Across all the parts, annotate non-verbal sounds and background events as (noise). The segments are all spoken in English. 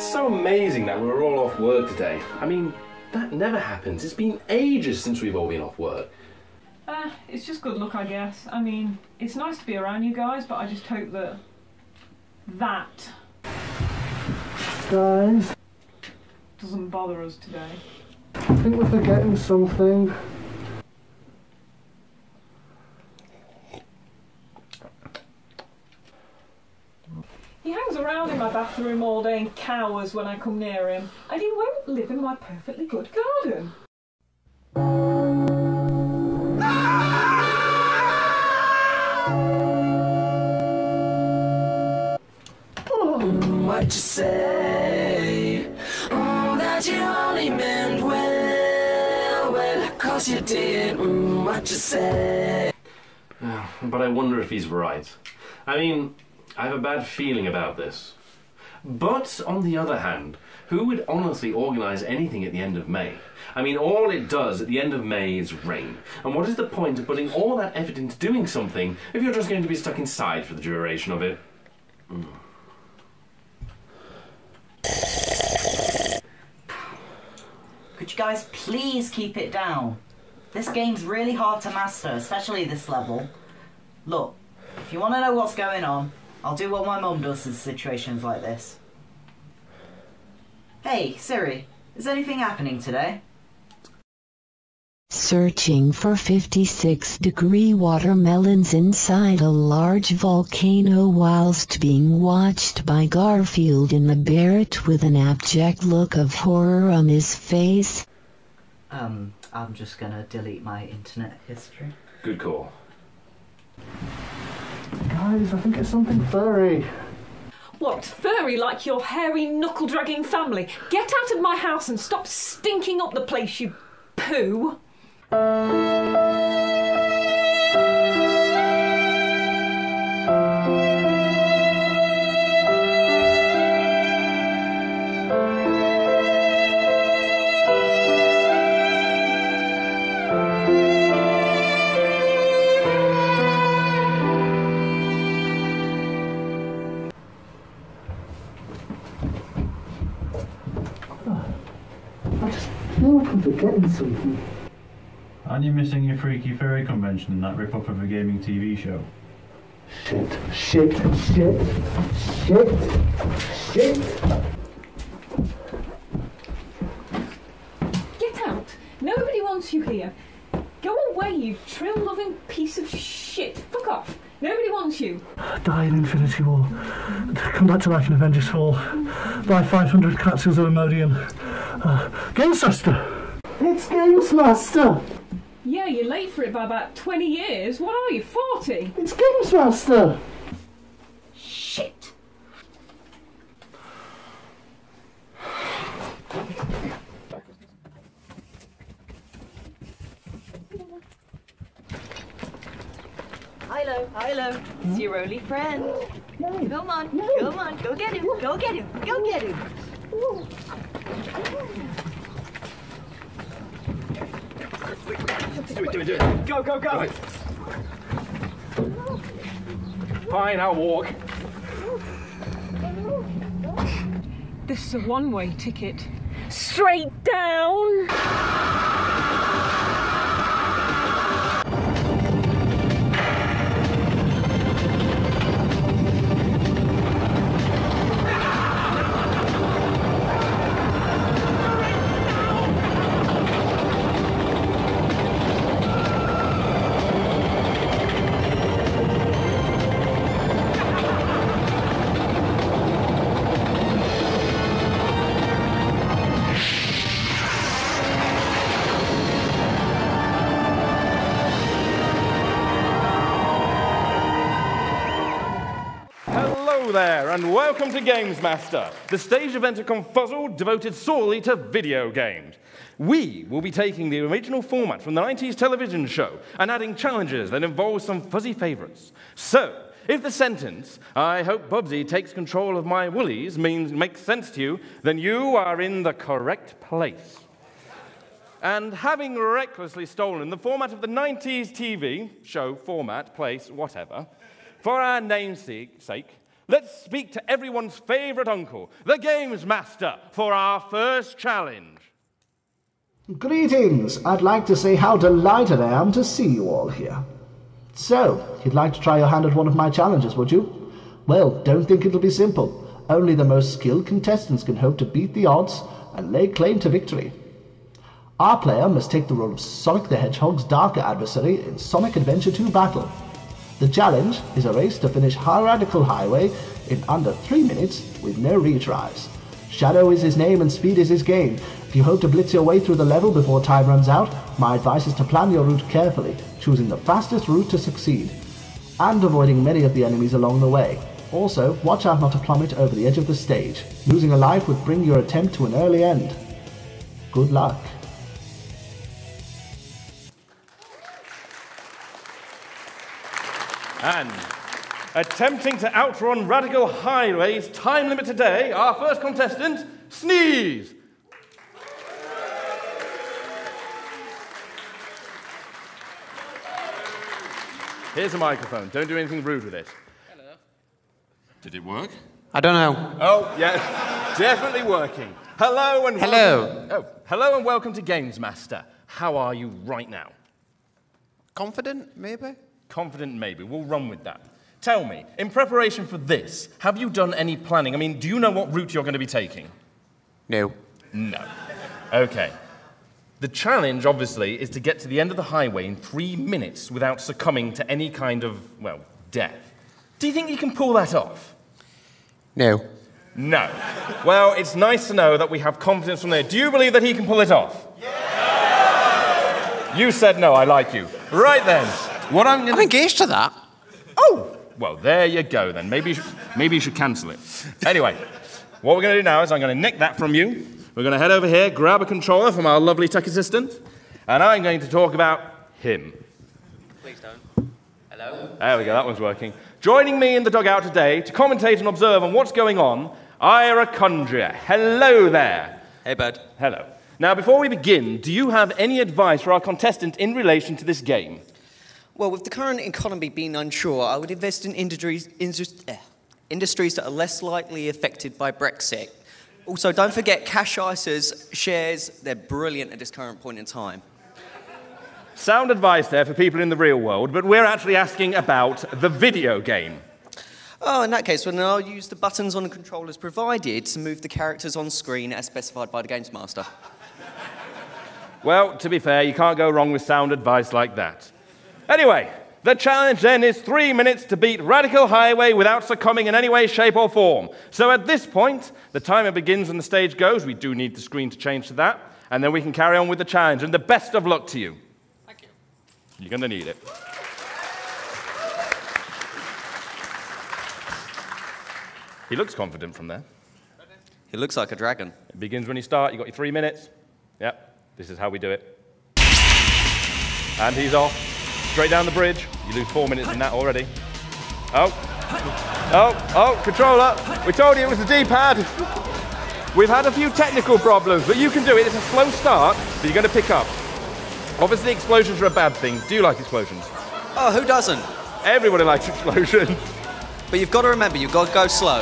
It's so amazing that we're all off work today. I mean, that never happens. It's been ages since we've all been off work. Uh, it's just good luck, I guess. I mean, it's nice to be around you guys, but I just hope that that Guys, doesn't bother us today. I think we're forgetting something. He hangs around in my bathroom all day and cowers when I come near him, and he won't live in my perfectly good garden. What you say? Mm, that you only meant well, well, cause you did. Mm, what you say? But I wonder if he's right. I mean, I have a bad feeling about this. But on the other hand, who would honestly organise anything at the end of May? I mean, all it does at the end of May is rain. And what is the point of putting all that effort into doing something if you're just going to be stuck inside for the duration of it? (sighs) Could you guys please keep it down? This game's really hard to master, especially this level. Look, if you want to know what's going on, I'll do what my mum does in situations like this. Hey, Siri, is anything happening today? Searching for 56 degree watermelons inside a large volcano whilst being watched by Garfield in the Barrett with an abject look of horror on his face. Um, I'm just gonna delete my internet history. Good call. Guys, I think it's something furry. What, furry like your hairy knuckle dragging family? Get out of my house and stop stinking up the place, you poo! I'm forgetting something. Aren't you missing your Freaky Furry convention and that rip-off of a gaming TV show? Shit, shit, shit, shit, shit. Get out! Nobody wants you here. Go away, you trill loving piece of shit. Fuck off. Nobody wants you. Die in Infinity War. Come back to life in Avengers Fall. Buy 500 capsules of Imodium. Uh, Games Master! It's Games Master! Yeah, you're late for it by about 20 years. What are you, 40? It's Games Master! Shit! Hilo, Hilo, it's your only friend. Come on, come on, go get him, go get him, go get him. Do it, do it, do it. Go, go, go! Fine, I'll walk. This is a one way ticket. Straight down! There, and welcome to Games Master, the stage event at ConFuzzled devoted solely to video games. We will be taking the original format from the 90s television show and adding challenges that involve some fuzzy favorites. So, if the sentence, I hope Bubsy takes control of my woolies, means makes sense to you, then you are in the correct place. And having recklessly stolen the format of the 90s TV show, format, place, whatever, for our namesake, sake, let's speak to everyone's favourite uncle, the Games Master, for our first challenge. Greetings! I'd like to say how delighted I am to see you all here. So, you'd like to try your hand at one of my challenges, would you? Well, don't think it'll be simple. Only the most skilled contestants can hope to beat the odds and lay claim to victory. Our player must take the role of Sonic the Hedgehog's darker adversary in Sonic Adventure 2 Battle. The challenge is a race to finish High Radical Highway in under 3 minutes with no retries. Shadow is his name and speed is his game. If you hope to blitz your way through the level before time runs out, my advice is to plan your route carefully, choosing the fastest route to succeed, and avoiding many of the enemies along the way. Also, watch out not to plummet over the edge of the stage. Losing a life would bring your attempt to an early end. Good luck. And attempting to outrun Radical Highway's time limit today, our first contestant, Sneeze. Here's a microphone. Don't do anything rude with it. Hello. Did it work? I don't know. Oh, yeah, (laughs) definitely working. Hello and Hello. welcome- Oh, hello and welcome to Games Master. How are you right now? Confident, maybe? Confident, maybe. We'll run with that. Tell me, in preparation for this, have you done any planning? I mean, do you know what route you're going to be taking? No. No. Okay. The challenge, obviously, is to get to the end of the highway in three minutes without succumbing to any kind of, well, death. Do you think you can pull that off? No. No. Well, it's nice to know that we have confidence from there. Do you believe that he can pull it off? You said no, I like you. Right then. What I'm going I'm engaged to that. Oh, well, there you go then. Maybe you should, maybe you should cancel it. Anyway, what we're going to do now is I'm going to nick that from you. We're going to head over here, grab a controller from our lovely tech assistant, and I'm going to talk about him. Please don't. Hello? There we go, that one's working. Joining me in the dugout today to commentate and observe on what's going on, Ira Condria. Hello there. Hey, bud. Hello. Now, before we begin, do you have any advice for our contestant in relation to this game? Well, with the current economy being unsure, I would invest in industries, indus- eh, industries that are less likely affected by Brexit. Also, don't forget cash ISAs, shares, they're brilliant at this current point in time. Sound advice there for people in the real world, but we're actually asking about the video game. Oh, in that case, well, then I'll use the buttons on the controllers provided to move the characters on screen as specified by the Games Master. Well, to be fair, you can't go wrong with sound advice like that. Anyway, the challenge then is three minutes to beat Radical Highway without succumbing in any way, shape, or form. So at this point, the timer begins and the stage goes. We do need the screen to change to that. And then we can carry on with the challenge. And the best of luck to you. Thank you. You're going to need it. He looks confident from there. He looks like a dragon. It begins when you start. You've got your three minutes. Yep, this is how we do it. And he's off. Straight down the bridge. You lose four minutes in that already. Oh. Oh, oh, controller. We told you it was the D-pad. We've had a few technical problems, but you can do it. It's a slow start, but you're going to pick up. Obviously, explosions are a bad thing. Do you like explosions? Oh, who doesn't? Everybody likes explosions. But you've got to remember, you've got to go slow.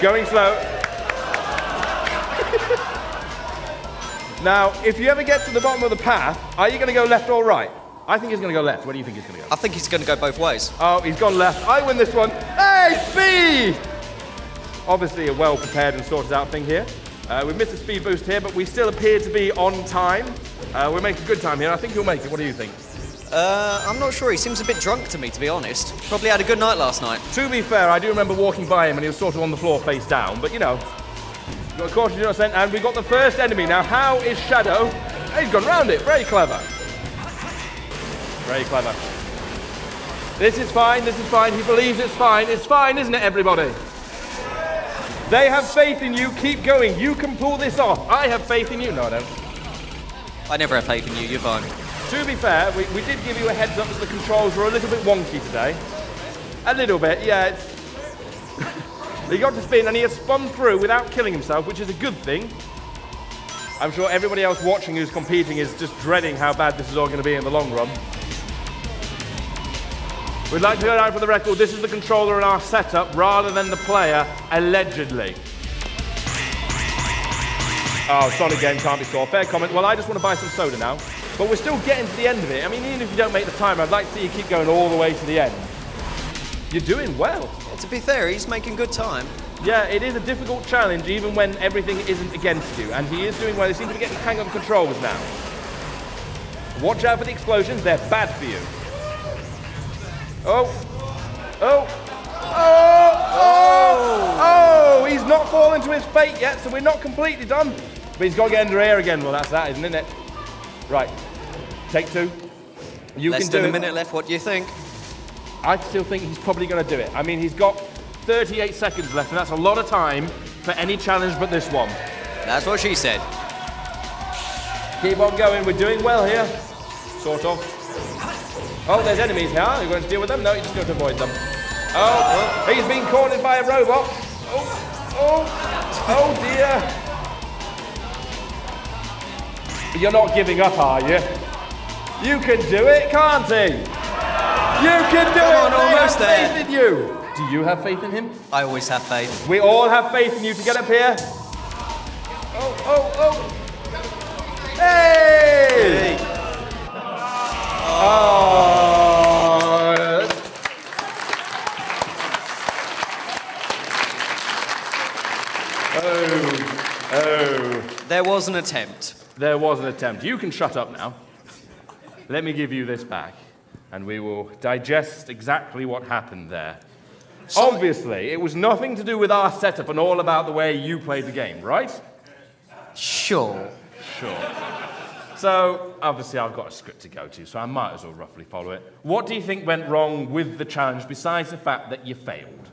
Going slow. (laughs) now, if you ever get to the bottom of the path, are you going to go left or right? I think he's going to go left. Where do you think he's going to go? I think he's going to go both ways. Oh, he's gone left. I win this one. Hey, speed! Obviously, a well prepared and sorted out thing here. Uh, we missed a speed boost here, but we still appear to be on time. Uh, we're making good time here. I think he'll make it. What do you think? Uh, I'm not sure. He seems a bit drunk to me, to be honest. Probably had a good night last night. To be fair, I do remember walking by him and he was sort of on the floor face down, but you know, got a caution, you know what I'm saying? And we got the first enemy. Now, how is Shadow? He's gone round it. Very clever. Very clever. This is fine, this is fine. He believes it's fine. It's fine, isn't it, everybody? They have faith in you. Keep going. You can pull this off. I have faith in you. No, I don't. I never have faith in you. You're fine. To be fair, we, we did give you a heads up that the controls were a little bit wonky today. A little bit, yeah. (laughs) He got to spin and he has spun through without killing himself, which is a good thing. I'm sure everybody else watching who's competing is just dreading how bad this is all going to be in the long run. We'd like to go down for the record. This is the controller in our setup rather than the player, allegedly. Oh, Sonic game can't be scored. Fair comment. Well, I just want to buy some soda now. But we're still getting to the end of it. I mean, even if you don't make the time, I'd like to see you keep going all the way to the end. You're doing well. To be fair, he's making good time. Yeah, it is a difficult challenge even when everything isn't against you. And he is doing well. He seems to be getting the hang of the controls now. Watch out for the explosions. They're bad for you. Oh. Oh. Oh! Oh! Oh! He's not fallen to his fate yet, so we're not completely done. But he's got to get under air again. Well, that's that, isn't it? Right. Take two. You Less can do than a minute left. What do you think? I still think he's probably going to do it. I mean, he's got 38 seconds left, and that's a lot of time for any challenge but this one. That's what she said. Keep on going. We're doing well here. Sort of. Oh, there's enemies here. Are You're going to deal with them? No, you're just going to avoid them. Oh, oh, he's been cornered by a robot. Oh, oh, oh dear. You're not giving up, are you? You can do it, can't he? You can do Come it. on, They almost have there. faith in you. Do you have faith in him? I always have faith. We all have faith in you to get up here. Oh, oh, oh. Hey! Oh. Oh, oh. There was an attempt. There was an attempt. You can shut up now. Let me give you this back, and we will digest exactly what happened there. Obviously, it was nothing to do with our setup and all about the way you played the game, right? Sure. Sure. So, obviously, I've got a script to go to, so I might as well roughly follow it. What do you think went wrong with the challenge besides the fact that you failed?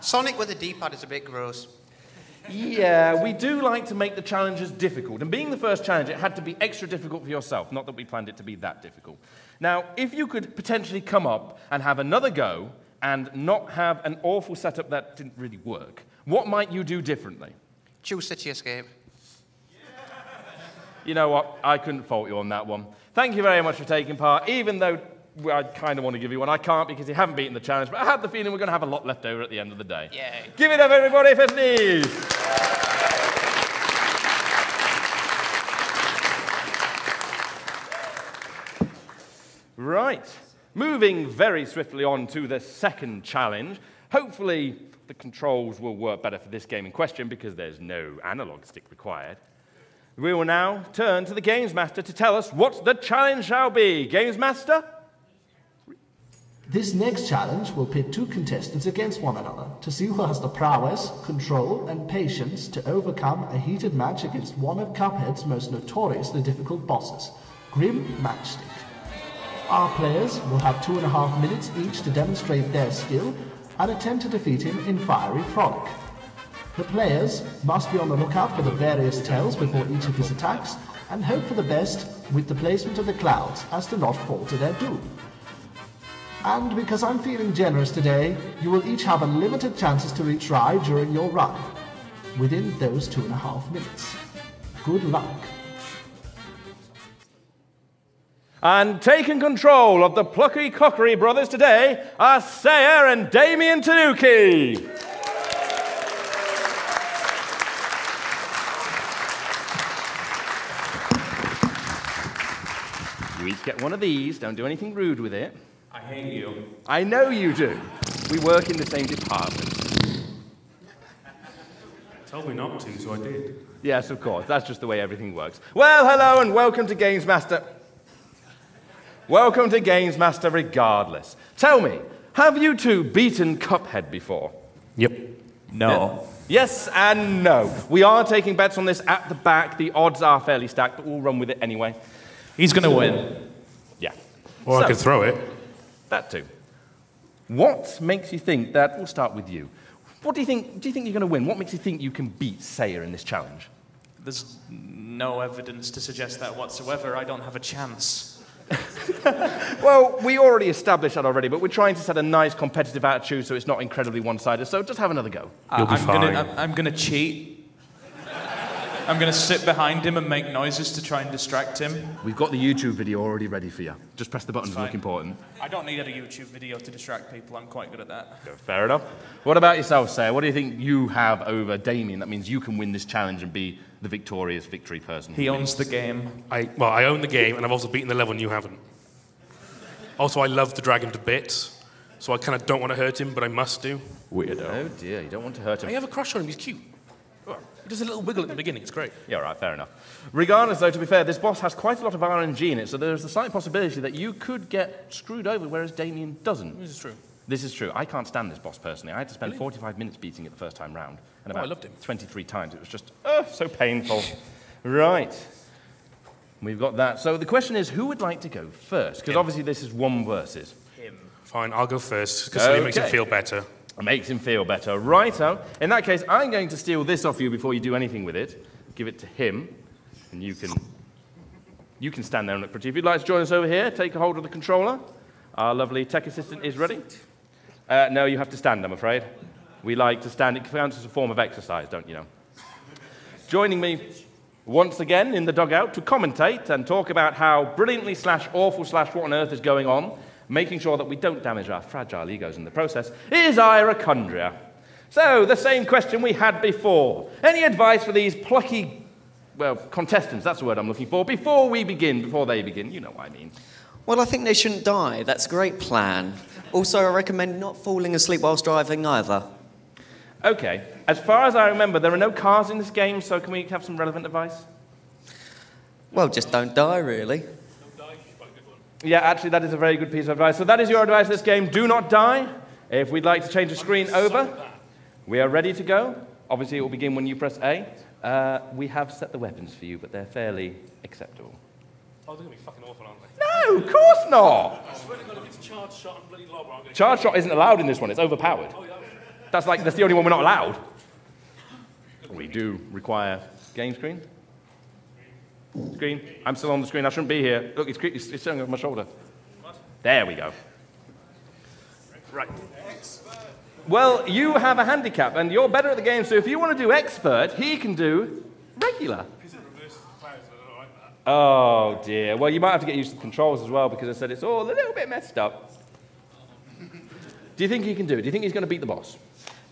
Sonic with a D-pad is a bit gross. Yeah, we do like to make the challenges difficult. And being the first challenge, it had to be extra difficult for yourself. Not that we planned it to be that difficult. Now, if you could potentially come up and have another go and not have an awful setup that didn't really work, what might you do differently? Choose City Escape. You know what? I couldn't fault you on that one. Thank you very much for taking part, even though I kind of want to give you one. I can't because you haven't beaten the challenge, but I had the feeling we're going to have a lot left over at the end of the day. Yay. Give it up, everybody, for Steve! Right. Moving very swiftly on to the second challenge. Hopefully, the controls will work better for this game in question because there's no analog stick required. We will now turn to the Games Master to tell us what the challenge shall be. Games Master? This next challenge will pit two contestants against one another to see who has the prowess, control, and patience to overcome a heated match against one of Cuphead's most notoriously difficult bosses, Grim Matchstick. Our players will have two and a half minutes each to demonstrate their skill and attempt to defeat him in fiery frolic. The players must be on the lookout for the various tells before each of his attacks and hope for the best with the placement of the clouds as to not fall to their doom. And because I'm feeling generous today, you will each have unlimited chances to reach during your run, within those two and a half minutes. Good luck. And taking control of the Plucky Cockery brothers today are Sayer and Damien Tanuki. Each get one of these. Don't do anything rude with it. I hate you. I know you do. We work in the same department. Told me not to, so I did. Yes, of course. That's just the way everything works. Well, hello and welcome to Games Master. Welcome to Games Master regardless. Tell me, have you two beaten Cuphead before? Yep. No. Yes and no. We are taking bets on this at the back. The odds are fairly stacked, but we'll run with it anyway. He's going to win. Yeah. Or I could throw it. That too. What makes you think that? We'll start with you. What do you think? Do you think you're going to win? What makes you think you can beat Sayer in this challenge? There's no evidence to suggest that whatsoever. I don't have a chance. (laughs) Well, we already established that already, but we're trying to set a nice competitive attitude so it's not incredibly one-sided. So just have another go. I- I'm Gonna, I'm, I'm gonna cheat. I'm going to sit behind him and make noises to try and distract him. We've got the YouTube video already ready for you. Just press the buttons to look fine. important. I don't need a YouTube video to distract people. I'm quite good at that. Fair enough. What about yourself, Sarah? What do you think you have over Damien? That means you can win this challenge and be the victorious victory person. He owns the game. I, well, I own the game, and I've also beaten the level, and you haven't. Also, I love the dragon to bits, so I kind of don't want to hurt him, but I must do. Weirdo. Oh dear, you don't want to hurt him. I have a crush on him. He's cute. Well, He does a little wiggle at the beginning. It's great. Yeah, all right, fair enough. Regardless, though, to be fair, this boss has quite a lot of RNG in it, so there's a slight possibility that you could get screwed over, whereas Damien doesn't. This is true. This is true. I can't stand this boss personally. I had to spend 45 minutes beating it the first time round, and Oh, I about loved him. 23 times. It was just oh, so painful. (laughs) right. We've got that. So the question is, who would like to go first? Because obviously this is one versus. Him. Fine, I'll go first, because it makes him Okay. feel better. Makes him feel better. Righto. In that case, I'm going to steal this off you before you do anything with it. Give it to him, and you can you can stand there and look pretty. If you'd like to join us over here, take a hold of the controller. Our lovely tech assistant is ready. Uh, no, you have to stand, I'm afraid. We like to stand. It counts as a form of exercise, don't you know? Joining me once again in the dugout to commentate and talk about how brilliantly slash awful slash what on earth is going on, making sure that we don't damage our fragile egos in the process, is iracundia. So, the same question we had before. Any advice for these plucky, well, contestants, that's the word I'm looking for, before we begin, before they begin? You know what I mean. Well, I think they shouldn't die. That's a great plan. Also, I recommend not falling asleep whilst driving either. Okay, as far as I remember, there are no cars in this game, so can we have some relevant advice? Well, just don't die, really. Yeah, actually, that is a very good piece of advice. So that is your advice this game. Do not die. If we'd like to change the screen over, we are ready to go. Obviously, it will begin when you press A. Uh, we have set the weapons for you, but they're fairly acceptable. Oh, they're going to be fucking awful, aren't they? No, of course not. I swear to God, if it's charge shot and bloody lobber, I'm going to... Charge shot isn't allowed in this one. It's overpowered. That's like that's the only one we're not allowed. We do require game screen. Screen. I'm still on the screen. I shouldn't be here. Look, it's, it's, it's sitting on my shoulder. There we go. Right. Well, you have a handicap, and you're better at the game. So if you want to do expert, he can do regular. Oh dear. Well, you might have to get used to the controls as well because I said it's all a little bit messed up. Do you think he can do it? Do you think he's going to beat the boss?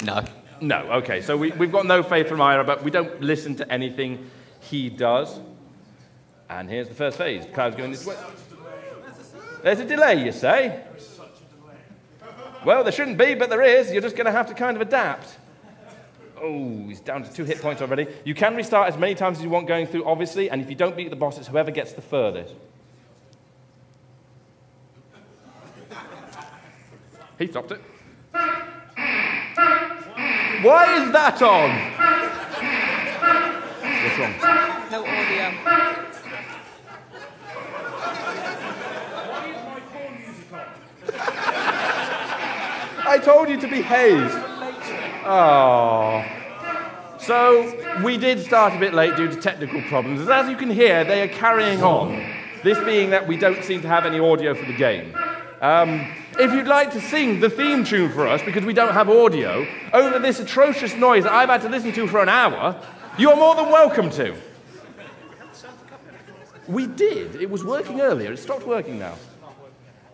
No. No. Okay. So we, we've got no faith from Ira, but we don't listen to anything he does. And here's the first phase. The cloud's going this way. There's a delay, you say? Well, there shouldn't be, but there is. You're just going to have to kind of adapt. Oh, he's down to two hit points already. You can restart as many times as you want going through, obviously, and if you don't beat the boss, it's whoever gets the furthest. He stopped it. Why is that on? What's wrong? No audio. I told you to behave. Oh. So, we did start a bit late due to technical problems. As you can hear, they are carrying on. This being that we don't seem to have any audio for the game. Um, if you'd like to sing the theme tune for us, because we don't have audio, over this atrocious noise that I've had to listen to for an hour, you're more than welcome to. We did. It was working earlier. It stopped working now.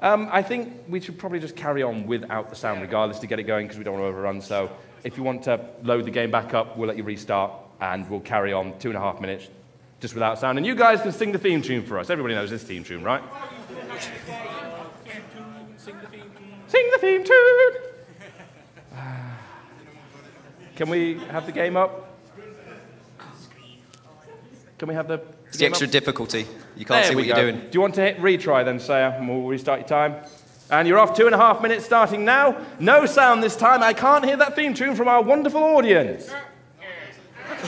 Um, I think we should probably just carry on without the sound regardless to get it going because we don't want to overrun. So if you want to load the game back up, we'll let you restart and we'll carry on two and a half minutes just without sound. And you guys can sing the theme tune for us. Everybody knows this theme tune, right? Sing the theme tune! (sighs) Can we have the game up? Can we have the. It's the extra up? difficulty. You can't There see what you're doing. Do you want to hit retry then, Saya? And we'll restart your time. And you're off two and a half minutes starting now. No sound this time. I can't hear that theme tune from our wonderful audience.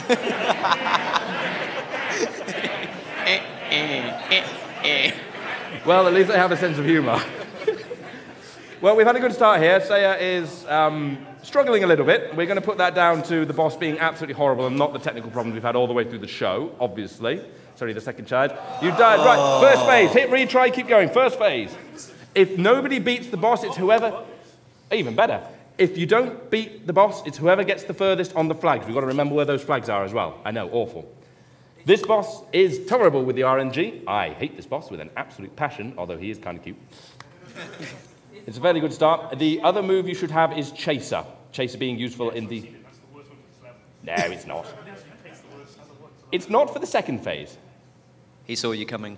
(laughs) Well, at least they have a sense of humour. (laughs) well, we've had a good start here. Saya is um, struggling a little bit. We're going to put that down to the boss being absolutely horrible and not the technical problems we've had all the way through the show, obviously. Sorry, the second charge. You died. Right, first phase. Hit retry, keep going. First phase. If nobody beats the boss, it's whoever. Even better. If you don't beat the boss, it's whoever gets the furthest on the flags. We've got to remember where those flags are as well. I know, awful. This boss is tolerable with the RNG. I hate this boss with an absolute passion, although he is kind of cute. (laughs) it's a fairly good start. The other move you should have is Chaser. Chaser being useful in the. No, it's not. It's not for the second phase. He saw you coming.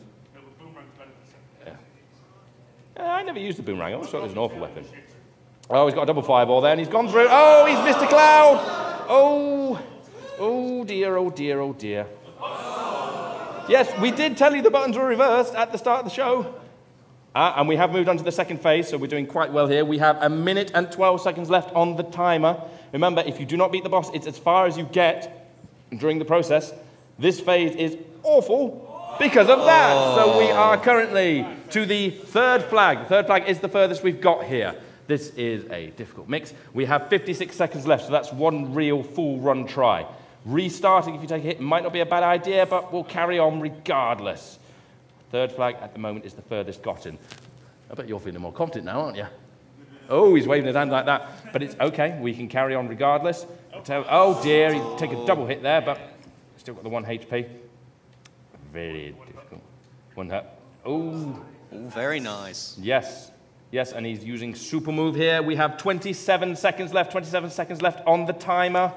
Uh, I never used the boomerang. I always thought it was an awful weapon. Oh, he's got a double fireball there, and he's gone through. Oh, he's missed a cloud. Oh, oh dear, oh dear, oh dear. Yes, we did tell you the buttons were reversed at the start of the show. Uh, and we have moved on to the second phase, so we're doing quite well here. We have a minute and 12 seconds left on the timer. Remember, if you do not beat the boss, it's as far as you get during the process. This phase is awful because of that. So we oh. are currently to the third flag. The third flag is the furthest we've got here. This is a difficult mix. We have 56 seconds left, so that's one real full run try. Restarting if you take a hit might not be a bad idea, but we'll carry on regardless. Third flag at the moment is the furthest gotten. I bet you're feeling more confident now, aren't you? Oh, he's waving his hand like that. But it's okay, we can carry on regardless. Oh dear, he take a double hit there, but still got the one HP. Very difficult. One hit. Oh, Oh, very nice. Yes. Yes, and he's using super move here. We have 27 seconds left, 27 seconds left on the timer.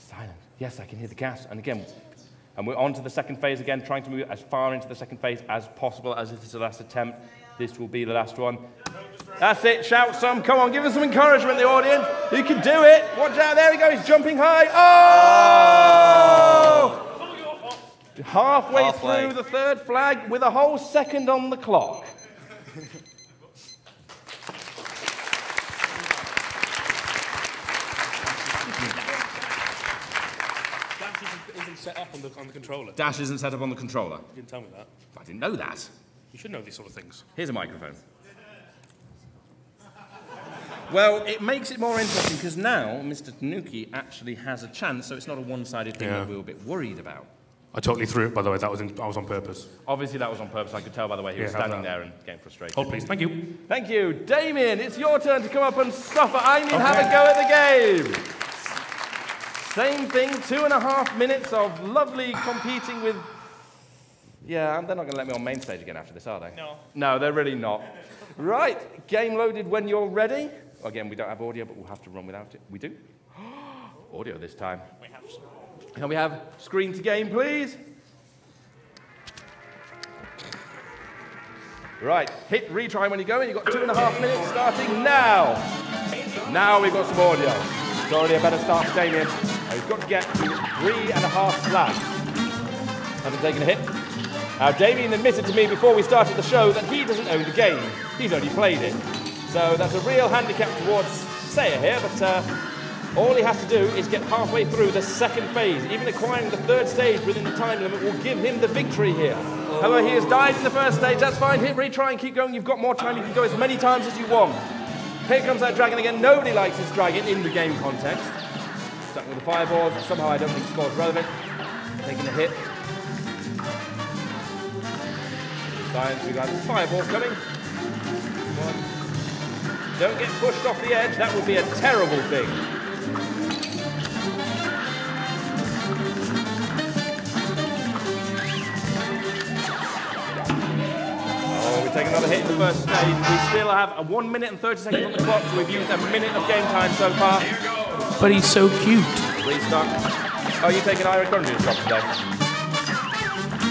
Silence. Yes, I can hear the gas. And again, and we're on to the second phase again, trying to move as far into the second phase as possible as it is the last attempt. This will be the last one. That's it. Shout some. Come on, give us some encouragement, the audience. You can do it. Watch out. There he goes. Jumping high. Oh! Halfway, Halfway. through the third flag with a whole second on the clock. Dash isn't, isn't set up on the, on the controller. Dash isn't set up on the controller. You didn't tell me that. I didn't know that. You should know these sort of things. Here's a microphone. Well, it makes it more interesting because now Mr. Tanuki actually has a chance, so it's not a one-sided thing Yeah. that we were a bit worried about. I totally threw it, by the way. That was in, I was on purpose. Obviously, that was on purpose. I could tell by the way he was Yeah, have standing there and getting frustrated. Hold, please. Thank you. Thank you. Damien, it's your turn to come up and suffer. I mean, have a go at the game. Same thing, two and a half minutes of lovely competing with. Yeah, and they're not going to let me on main stage again after this, are they? No. No, they're really not. Right, game loaded when you're ready. Again, we don't have audio, but we'll have to run without it. We do? (gasps) audio this time. We have. Can we have screen to game, please? Right, hit retry when you go in. You've got two and a half minutes starting now. Now we've got some audio. It's already a better start for Damien. He's got to get to three and a half flags. Haven't taken a hit. Now, Damien admitted to me before we started the show that he doesn't own the game. He's only played it. So that's a real handicap towards Sayer here, but uh, all he has to do is get halfway through the second phase. Even acquiring the third stage within the time limit will give him the victory here. However, he has died in the first stage. That's fine. Hit retry and keep going. You've got more time. You can go as many times as you want. Here comes that dragon again. Nobody likes this dragon in the game context. Stuck with the fireballs. Somehow I don't think score's relevant. Taking a hit. Science, we got the fireball coming. Don't get pushed off the edge. That would be a terrible thing. Oh, we take another hit in the first stage. We still have a 1 minute and 30 seconds on the clock, so we've used a minute of game time so far. But he's so cute. Restart. Oh, you taking Ira Conjure's job today?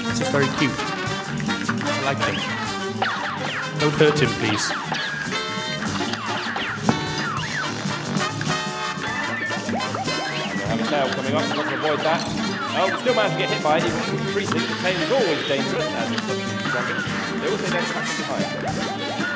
He's just very cute. Like him. Don't hurt him, please. Have a tail coming up, not to avoid that. Oh, still managed to get hit by it, even increasing. The tail is always dangerous, as a dragon. They also don't behind.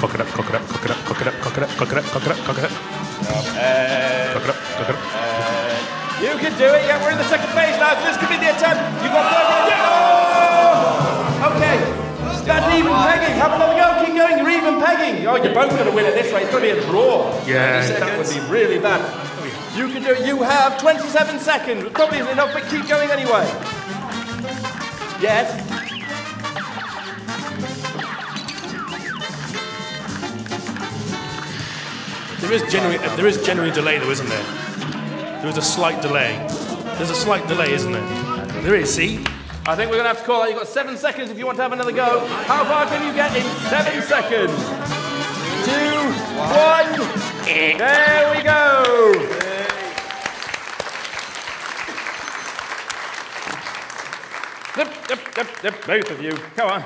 Cock it up, cock it up, cock it up, cock it up, cock it up, cock it up, cock it up, cock it up. Uh, Cock it up, cock it up. uh, you can do it. Yeah, we're in the second phase now, so this could be the attempt. You've got third oh! Okay. That's even pegging. Have another go. Keep going. You're even pegging. Oh, you're both going to win at this rate. It's going to be a draw. Yeah. That would be really bad. You can do it. You have 27 seconds. Probably isn't enough, but keep going anyway. Yes. There is genuine, there is genuine delay though, isn't there? There is a slight delay. There's a slight delay, isn't there? There is. See. I think we're going to have to call that. You've got seven seconds if you want to have another go. How far can you get in seven seconds? Two, one. There we go. Zip, zip, zip, zip, both of you. Come on.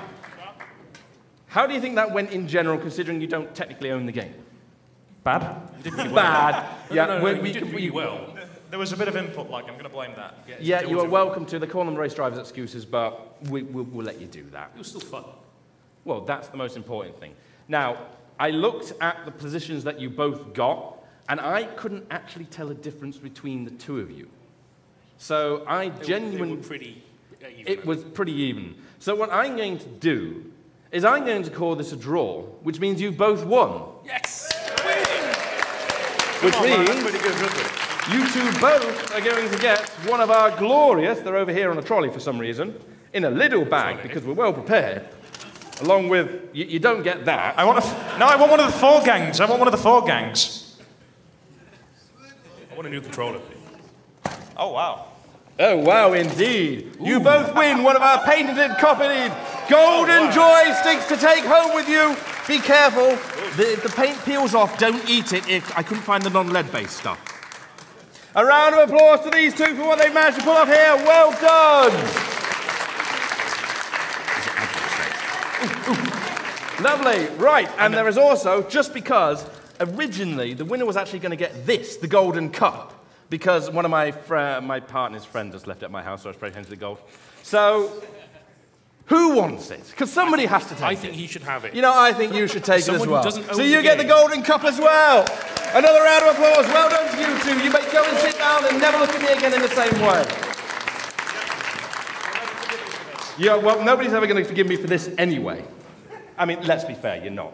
How do you think that went in general, considering you don't technically own the game? Bad. You did really (laughs) well. Bad. Yeah, no, no, we- no, we you did can- really well. There was a bit of input lag. I'm going to blame that. Yeah, There you are a- welcome to. They call them race drivers' excuses, but we, we'll, we'll let you do that. It was still fun. Well, that's the most important thing. Now, I looked at the positions that you both got, and I couldn't actually tell a difference between the two of you. So I They were- they genuinely. were pretty uh, even. It was pretty even. So what I'm going to do is I'm going to call this a draw, which means you both won. Yes. Which on, means you two both are going to get one of our glorious, they're over here on a trolley for some reason, in a little bag because we're well prepared. Along with, you, you don't get that. I want a f- no, I want one of the four gangs. I want one of the four gangs. I want a new controller. Oh wow. Oh, wow, indeed. You both win one of our patented, copied golden joysticks to take home with you. Be careful. The, if the paint peels off, don't eat it. If I couldn't find the non lead based stuff. A round of applause to these two for what they've managed to pull off here. Well done. Lovely. Right, and there is also, just because originally the winner was actually going to get this, the Golden Cup, because one of my, fr- my partner's friends just left it at my house, so I was playing to the golf. So, who wants it? Because somebody has to take it. I think he should have it. You know, I think you should take Someone it as well. doesn't So you the get the. Golden Cup as well. Another round of applause. Well done to you two. You may go and sit down and never look at me again in the same way. Yeah, well, nobody's ever going to forgive me for this anyway. I mean, let's be fair, you're not.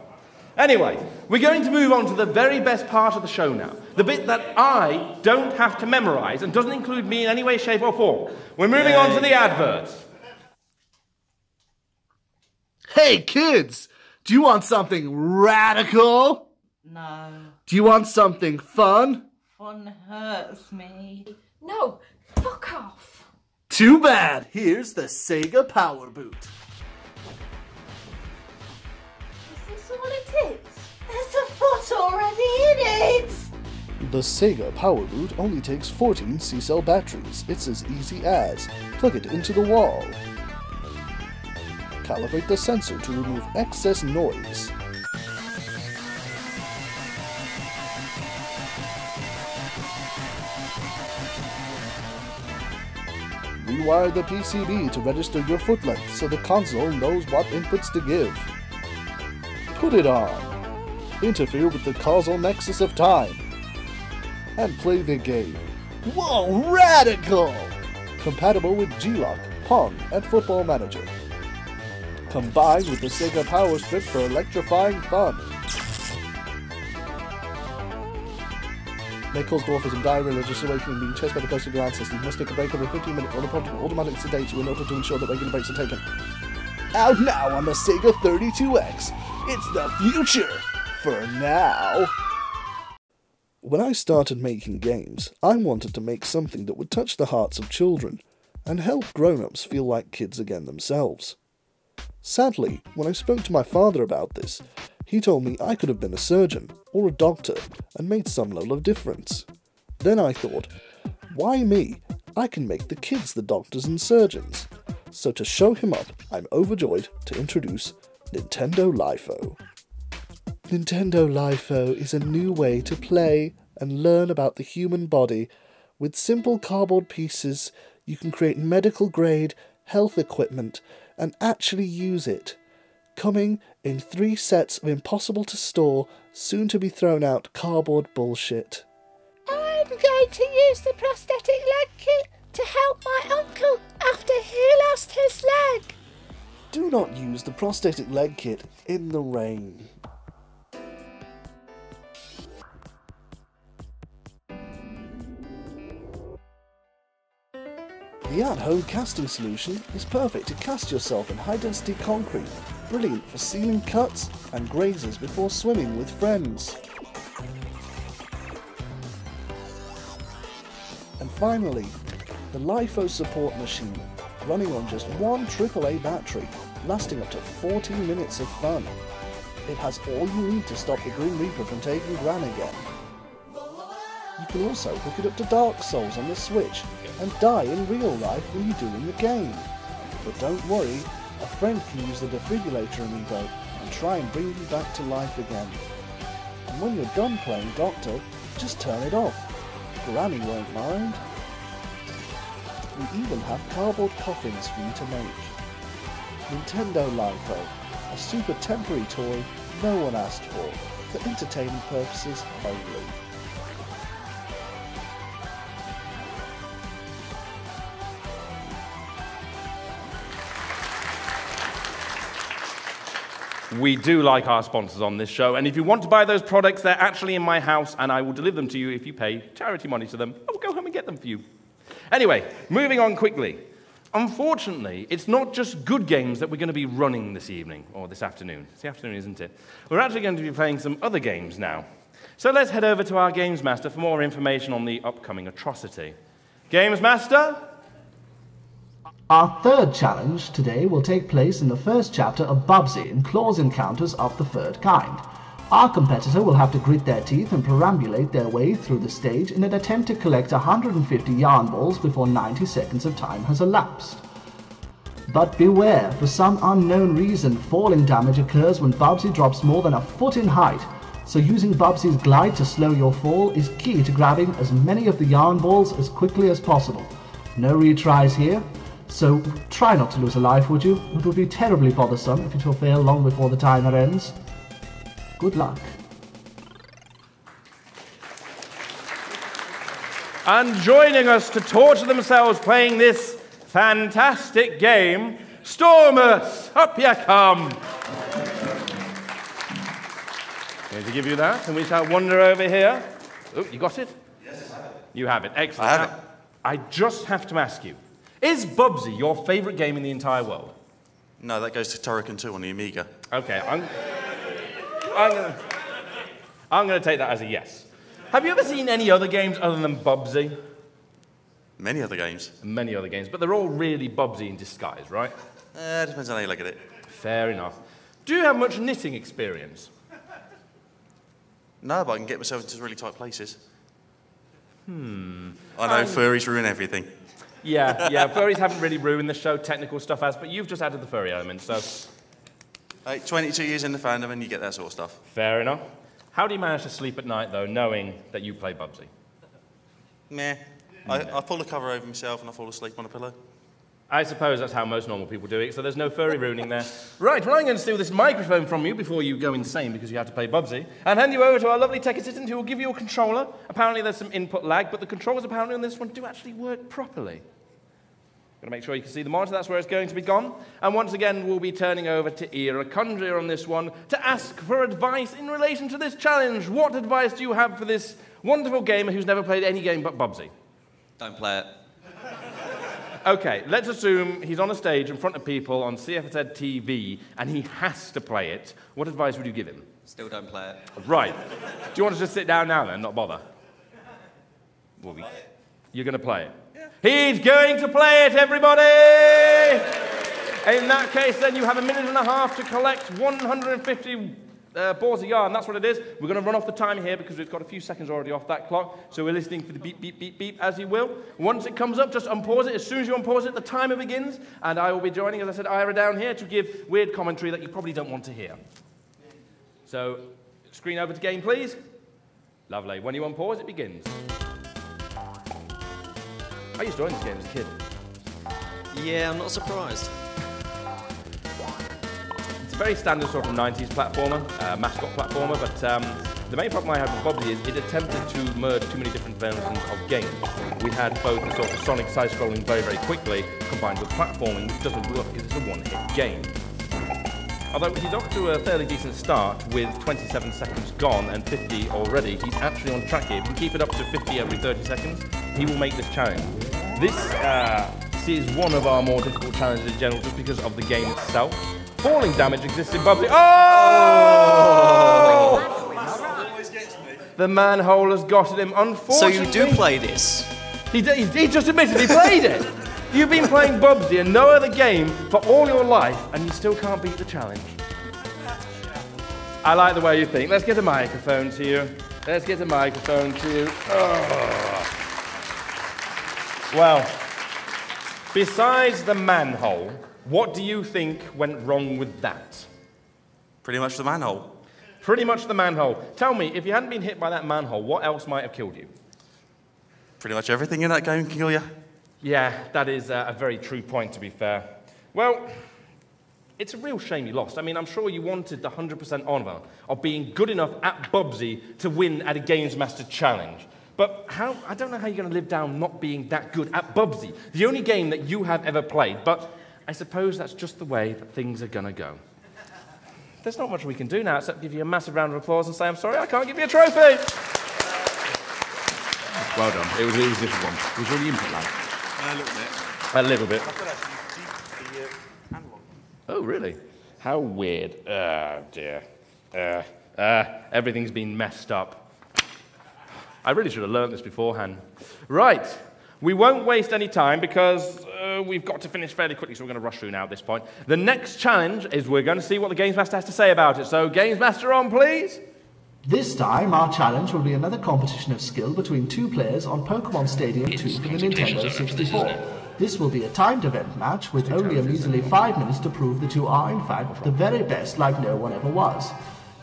Anyway, we're going to move on to the very best part of the show now. The bit that I don't have to memorize and doesn't include me in any way, shape, or form. We're moving on to the adverts. Hey, kids! Do you want something radical? No. Do you want something fun? Fun hurts me. No, fuck off. Too bad. Here's the Sega Power Boot. Is this all it is? There's a foot already in it! The Sega Power Boot only takes 14 C-cell batteries. It's as easy as plug it into the wall. Calibrate the sensor to remove excess noise. Rewire the PCB to register your foot length so the console knows what inputs to give. Put it on. Interfere with the causal nexus of time. And play the game. Whoa, radical! Compatible with G-LOC, Pong, and Football Manager. Combined with the Sega Power Strip for electrifying fun. May cause dwarfism, diarrhea, religious awakening, being chased by the ghost of your ancestors. You must take a break every 15 minutes or the project will automatically sedate you in order to ensure that regular breaks are taken. Out now on the Sega 32X. It's the future! For now. When I started making games, I wanted to make something that would touch the hearts of children and help grown ups feel like kids again themselves. Sadly, when I spoke to my father about this, he told me I could have been a surgeon or a doctor and made some level of difference. Then I thought, why me? I can make the kids the doctors and surgeons. So to show him up, I'm overjoyed to introduce Nintendo LIFO. Nintendo LIFO is a new way to play and learn about the human body. With simple cardboard pieces, you can create medical grade health equipment and actually use it. Coming in three sets of impossible to store, soon to be thrown out cardboard bullshit. I'm going to use the prosthetic leg kit to help my uncle after he lost his leg. Do not use the prosthetic leg kit in the rain. The at-home casting solution is perfect to cast yourself in high-density concrete, brilliant for sealing cuts and grazes before swimming with friends. And finally, the LIFO support machine, running on just one AAA battery, lasting up to 40 minutes of fun. It has all you need to stop the Grim Reaper from taking Gran again. You can also hook it up to Dark Souls on the Switch and die in real life when you do in the game. But don't worry, a friend can use the defibrillator amiibo and try and bring you back to life again. And when you're done playing Doctor, just turn it off. Granny won't mind. We even have cardboard coffins for you to make. Nintendo LIFO, a super temporary toy no one asked for, for entertainment purposes only. We do like our sponsors on this show, and if you want to buy those products, they're actually in my house, and I will deliver them to you if you pay charity money to them. I will go home and get them for you. Anyway, moving on quickly. Unfortunately, it's not just good games that we're going to be running this evening, or this afternoon. It's the afternoon, isn't it? We're actually going to be playing some other games now. So let's head over to our Games Master for more information on the upcoming atrocity. Games Master? Our third challenge today will take place in the first chapter of Bubsy in Claws Encounters of the Third Kind. Our competitor will have to grit their teeth and perambulate their way through the stage in an attempt to collect 150 yarn balls before 90 seconds of time has elapsed. But beware, for some unknown reason, falling damage occurs when Bubsy drops more than a foot in height, so using Bubsy's glide to slow your fall is key to grabbing as many of the yarn balls as quickly as possible. No retries here, so try not to lose a life, would you? It would be terribly bothersome if it will fail long before the timer ends. Good luck. And joining us to torture themselves playing this fantastic game, Stormus, up you come. Going to give you that, and we shall wander over here. Oh, you got it? Yes, I have it. You have it. Excellent. I have Now, I just have to ask you: Is Bubsy your favourite game in the entire world? No, that goes to Turrican 2 on the Amiga. Okay, I'm. I'm gonna. I'm gonna take that as a yes. Have you ever seen any other games other than Bubsy? Many other games. Many other games, but they're all really Bubsy in disguise, right? Uh, depends on how you look at it. Fair enough. Do you have much knitting experience? No, but I can get myself into really tight places. Hmm. I know Um, furries ruin everything. Yeah, yeah. Furries haven't really ruined the show. Technical stuff has, but you've just added the furry element, so like 22 years in the fandom and you get that sort of stuff. fair enough. How do you manage to sleep at night, though, knowing that you play Bubsy? Meh. I, I pull the cover over myself and I fall asleep on a pillow. I suppose that's how most normal people do it, so there's no furry ruining there. (laughs) Right, well, I'm going to steal this microphone from you before you go insane because you have to play Bubsy, and hand you over to our lovely tech assistant who will give you a controller. Apparently, there's some input lag, but the controllers apparently on this one do actually work properly. Got to make sure you can see the monitor, that's where it's going to be gone. And once again, we'll be turning over to Era Conjurer on this one to ask for advice in relation to this challenge. What advice do you have for this wonderful gamer who's never played any game but Bubsy? Don't play it. Okay, let's assume he's on a stage in front of people on CFZ TV and he has to play it. What advice would you give him? Still don't play it. Right. Do you want to just sit down now then, not bother? Well, we- You're going to play it? He's going to play it, everybody! In that case, then you have a minute and a half to collect 150 uh, balls of yarn. That's what it is. We're going to run off the time here because we've got a few seconds already off that clock. So we're listening for the beep, beep, beep, beep as you will. Once it comes up, just unpause it. As soon as you unpause it, the timer begins. And I will be joining, as I said, Ira down here to give weird commentary that you probably don't want to hear. So, screen over to game, please. Lovely. When you unpause, it begins. I used to own this game as a kid. Yeah, I'm not surprised. Very standard sort of 90s platformer, uh, mascot platformer, but um, the main problem I had with Bubsy is it attempted to merge too many different versions of games. We had both the sort of Sonic side-scrolling very, very quickly, combined with platforming, which doesn't work because it's a one-hit game. Although he's off to a fairly decent start with 27 seconds gone and 50 already, he's actually on track here. If he can keep it up to 50 every 30 seconds, he will make this challenge. This uh, is one of our more difficult challenges in general just because of the game itself. Falling damage exists in Bubsy. Oh! The manhole has got at him, unfortunately. So you do play this? He, d- he just admitted he played it. You've been playing Bubsy and no other game for all your life, and you still can't beat the challenge. I like the way you think. Let's get a microphone to you. Let's get a microphone to you. Oh. Well, besides the manhole, what do you think went wrong with that? Pretty much the manhole. Pretty much the manhole. Tell me, if you hadn't been hit by that manhole, what else might have killed you? Pretty much everything in that game can kill you. Yeah, that is a very true point, to be fair. Well, it's a real shame you lost. I mean, I'm sure you wanted the 100% honour of being good enough at Bubsy to win at a Games Master Challenge. But how, I don't know how you're going to live down not being that good at Bubsy, the only game that you have ever played. But I suppose that's just the way that things are going to go. There's not much we can do now except give you a massive round of applause and say, I'm sorry, I can't give you a trophy. Well done. It was an easy one. It was really input lag. A little bit. A little bit. I could actually keep the uh, analog. Oh, really? How weird. Oh, dear. Uh, uh, everything's been messed up. I really should have learnt this beforehand. Right. We won't waste any time because uh, we've got to finish fairly quickly, so we're going to rush through now at this point. The next challenge is we're going to see what the Games Master has to say about it. So, Games Master on, please. This time, our challenge will be another competition of skill between two players on Pokemon Stadium 2 for the Nintendo 64. This will be a timed event match with only a measly 5 minutes to prove the two are in fact the very best like no one ever was.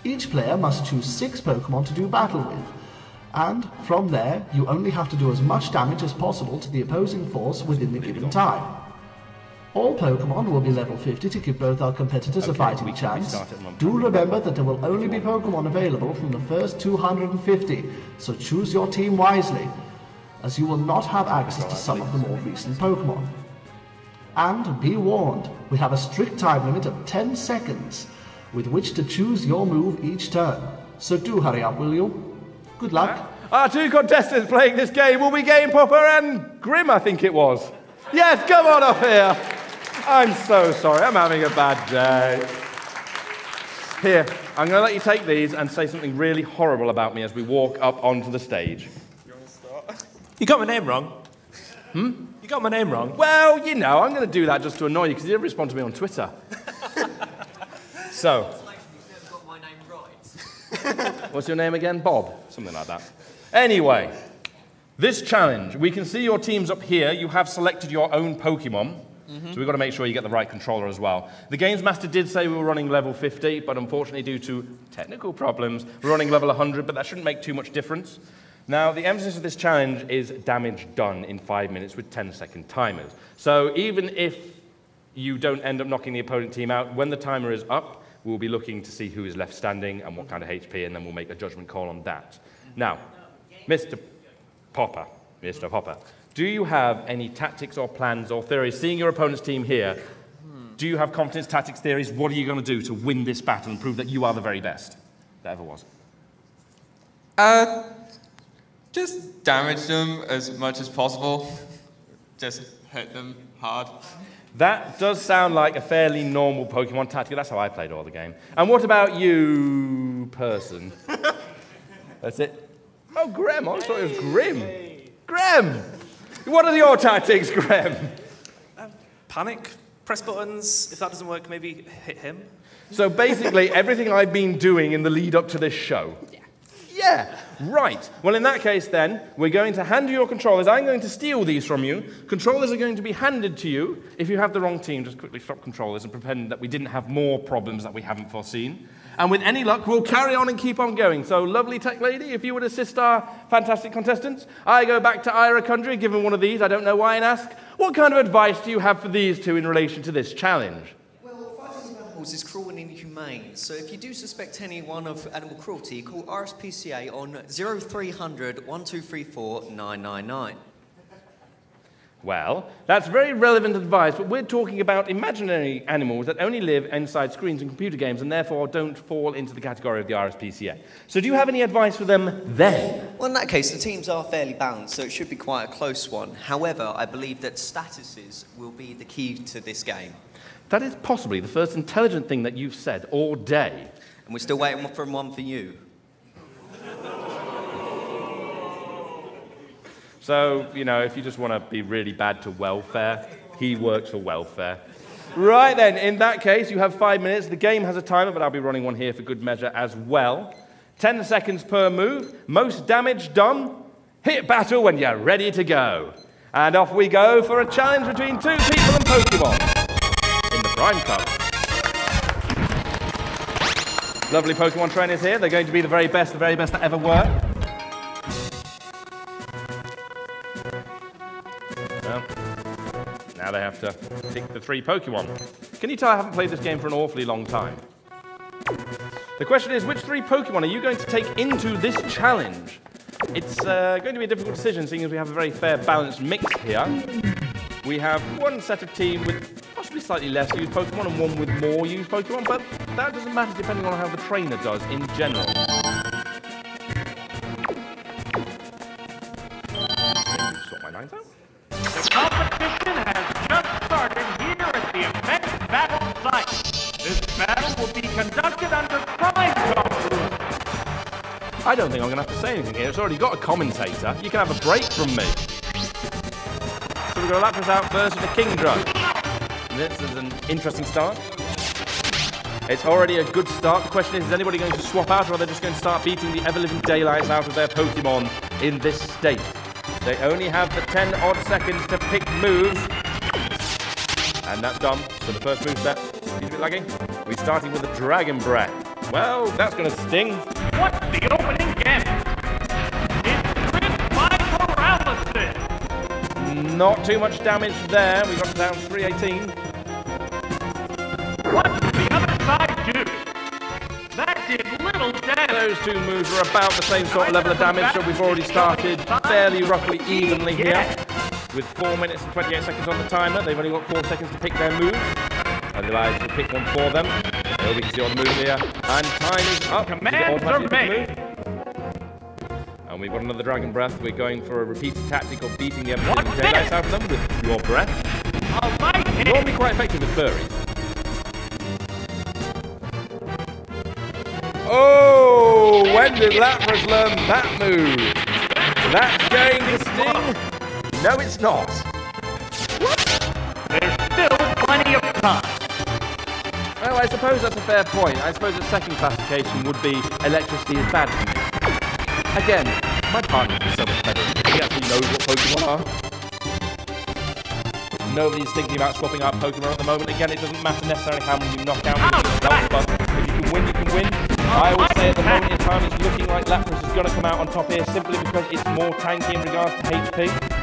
Each player must choose 6 Pokemon to do battle with. And from there, you only have to do as much damage as possible to the opposing force within the given time. All Pokemon will be level 50 to give both our competitors a fighting chance. start at one Do remember that there will only be Pokemon available from the first 250, so choose your team wisely, as you will not have access to some of the more recent Pokemon. And be warned, we have a strict time limit of 10 seconds with which to choose your move each turn. So do hurry up, will you? Good luck. Our two contestants playing this game will be Game Popper and Grim, I think it was. Yes, come on up here. I'm so sorry. I'm having a bad day. Here, I'm going to let you take these and say something really horrible about me as we walk up onto the stage. You got my name wrong. Hmm? You got my name wrong. Well, you know, I'm going to do that just to annoy you because you didn't respond to me on Twitter. (laughs) so, (laughs) what's your name again? Bob? Something like that. Anyway, this challenge, we can see your teams up here. You have selected your own Pokemon. Mhm. So we've got to make sure you get the right controller as well. The Games Master did say we were running level 50, but unfortunately, due to technical problems, we're running level 100, but that shouldn't make too much difference. Now, the emphasis of this challenge is damage done in five minutes with 10 second timers. So even if you don't end up knocking the opponent team out, when the timer is up, we'll be looking to see who is left standing and what kind of HP, and then we'll make a judgment call on that. Now, Mr. Popper, Mr. Popper, do you have any tactics or plans or theories? Seeing your opponent's team here, do you have confidence, tactics, theories? What are you going to do to win this battle and prove that you are the very best that ever was? Uh, just damage them as much as possible. Just hit them hard. That does sound like a fairly normal Pokemon tactic. That's how I played all the game. And what about you, person? (laughs) That's it. Oh, Graham. I thought it was Grim. Graham! What are your tactics, Graham? Um, panic, press buttons. If that doesn't work, maybe hit him. So basically, everything I've been doing in the lead up to this show. Yeah, right. Well, in that case, then, we're going to hand you your controllers. I'm going to steal these from you. Controllers are going to be handed to you. If you have the wrong team, just quickly swap controllers and pretend that we didn't have more problems that we haven't foreseen. And with any luck, we'll carry on and keep on going. So, lovely tech lady, if you would assist our fantastic contestants, I go back to Ira Kundry, given one of these, I don't know why, and ask, what kind of advice do you have for these two in relation to this challenge? Animals is cruel and inhumane, so if you do suspect anyone of animal cruelty, call RSPCA on 0300 1234 999. Well, that's very relevant advice, but we're talking about imaginary animals that only live inside screens and computer games and therefore don't fall into the category of the RSPCA. So, do you have any advice for them then? Well, in that case, the teams are fairly balanced, so it should be quite a close one. However, I believe that statuses will be the key to this game. That is possibly the first intelligent thing that you've said all day. And we're still waiting for one for you. So, you know, if you just want to be really bad to welfare, he works for welfare. Right then, in that case, you have five minutes. The game has a timer, but I'll be running one here for good measure as well. 10 seconds per move. Most damage done. Hit battle when you're ready to go. And off we go for a challenge between two people and Pokemon in the Prime Cup. Lovely Pokemon trainers here. They're going to be the very best, the very best that ever were. Now they have to pick the three Pokemon. Can you tell I haven't played this game for an awfully long time? The question is, which three Pokemon are you going to take into this challenge? It's uh, going to be a difficult decision, seeing as we have a very fair, balanced mix here. We have one set of team with possibly slightly less used Pokemon and one with more used Pokemon, but that doesn't matter depending on how the trainer does in general. Sort my lines out. The competition has just started here at the event battle site. This battle will be conducted under Prime Cup rules. I don't think I'm going to have to say anything here. It's already got a commentator. You can have a break from me. So we've got Lapras out first with the Kingdra. This is an interesting start. It's already a good start. The question is, is anybody going to swap out or are they just going to start beating the ever-living daylights out of their Pokemon in this state? They only have the 10 odd seconds to pick moves. And that's done. So the first move set, he's a bit lagging. We're starting with a Dragon Breath. Well, that's going to sting. What's the opening gambit? It's Chris by paralysis. Not too much damage there. We got down 318. What did the other side do? That did little damage. Those two moves are about the same sort of level of damage, so we've already started fairly roughly evenly here. With 4 minutes and 28 seconds on the timer, they've only got 4 seconds to pick their moves. Otherwise, we'll pick one for them. There we can see on the move here. And time is up. Commands are made. And we've got another Dragon Breath. We're going for a repeated tactic of beating the ever-living daylights out of them with your breath. Normally quite effective with furries. Oh, when did Lapras learn that move? That's going to sting? No, it's not. There's still plenty of time. Well, I suppose that's a fair point. I suppose the second classification would be electricity is bad for me. Again, my partner is so much better. He actually knows what Pokemon are. Nobody's thinking about swapping out Pokemon at the moment. Again, it doesn't matter necessarily how many you knock out. That was fun. If you can win, you can win. I would say at the moment in time it's looking like Lapras is going to come out on top here simply because it's more tanky in regards to HP.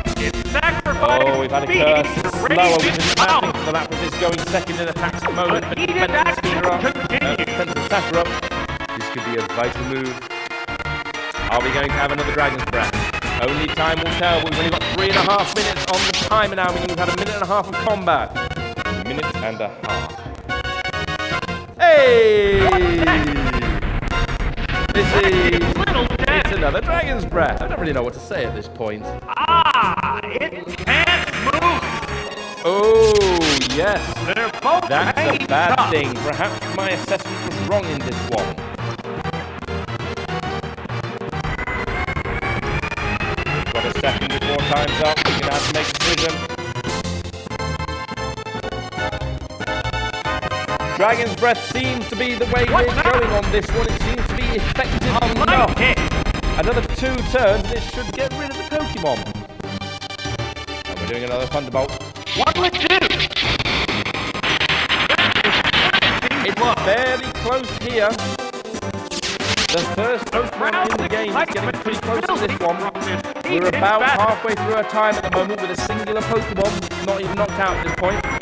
Oh, we've had a curse. It's slower, which is bad thing for the Lapras. It's going second in attacks at the moment, but defensive speeder up. Uh, defensive attacker up. This could be a vital move. Are we going to have another Dragon's Breath? Only time will tell. We've only got three and a half minutes on the timer now, meaning we've had a minute and a half of combat. A minute and a half. Hey! This is it's another Dragon's Breath. I don't really know what to say at this point. Ah, it can't move. Oh, yes. They're both That's a bad tough. thing. Perhaps my assessment was wrong in this one. Got a second before time's up. We're going to have to make a decision. Dragon's Breath seems to be the way we're going on this one. It seems to be effective enough. Another two turns, this should get rid of the Pokemon. And we're doing another Thunderbolt. One would do? It's fairly close here. The first Pokemon in the game is getting pretty close to this one. We're about halfway through our time at the moment with a singular Pokemon not even knocked out at this point.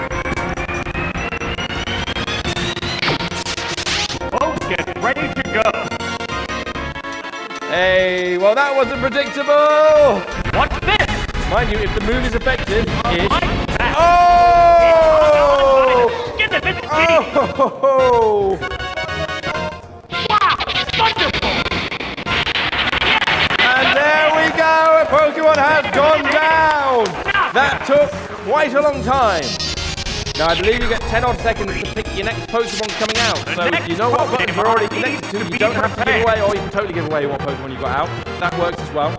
Get ready to go. Hey, well that wasn't predictable! What's this? Mind you, if the move is effective, it. Oh! Oh! And there we go! A Pokemon has gone down! That took quite a long time. Now, I believe you get 10 odd seconds to pick your next Pokemon coming out. So you know what buttons are already connected to. You don't have to give away, or you can totally give away what Pokemon you got out. That works as well.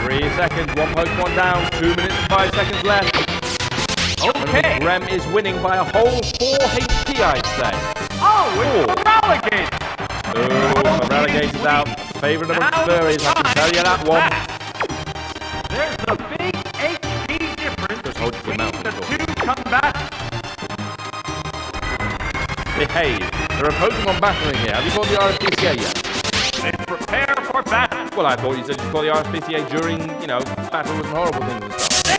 Three seconds, one Pokemon down, two minutes and five seconds left. Okay. Rem is winning by a whole four HP, I'd say. Oh, it's Feraligatr! Oh, Feraligatr's out. Favorite amongst furries, I can tell you that one. There's a big combatants. Behave. There are Pokemon battling here. Have you called the RSPCA yet? Then prepare for battle. Well, I thought you said you called the RSPCA during, you know, battles and horrible things and stuff.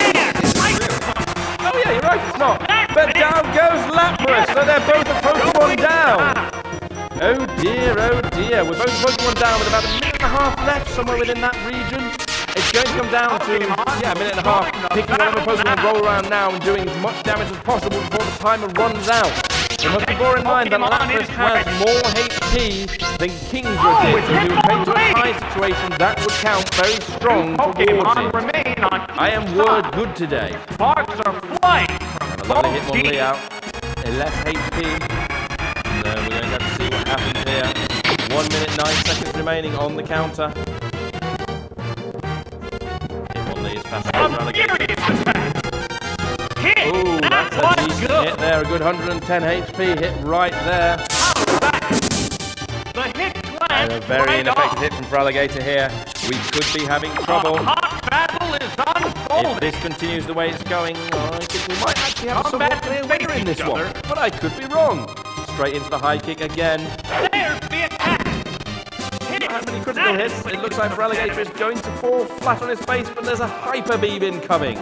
Oh yeah, you're right, it's not. But down goes Lapras, so they're both a Pokemon down. Oh dear, oh dear. We're both Pokemon down with about a minute and a half left somewhere within that region. It's going to come down to, yeah, a minute and a half. Picking the Pokemon, roll around now and doing as much damage as possible before the timer runs out. You must be bear in mind that Lapras has more HP than Kingdra did, so if you came to a tie situation, that would count very strong towards it. I am word good today. Sparks are flying a lovely Hitmonlee out. Less HP. Uh, we're going to have to see what happens here. One minute, nine seconds remaining on the counter. Hitmonlee is fast as Ooh, that's a decent hit there. A good 110 HP hit right there. The hit And a very ineffective hit from Feraligatr here. We could be having trouble. Hot battle is unfolding. If this continues the way it's going, I think we might actually have a somewhat clear winner in this one. But I could be wrong. Straight into the high kick again. There's the attack. How many critical hits. It looks like Feraligatr is going to fall flat on his face, but there's a Hyper Beam incoming.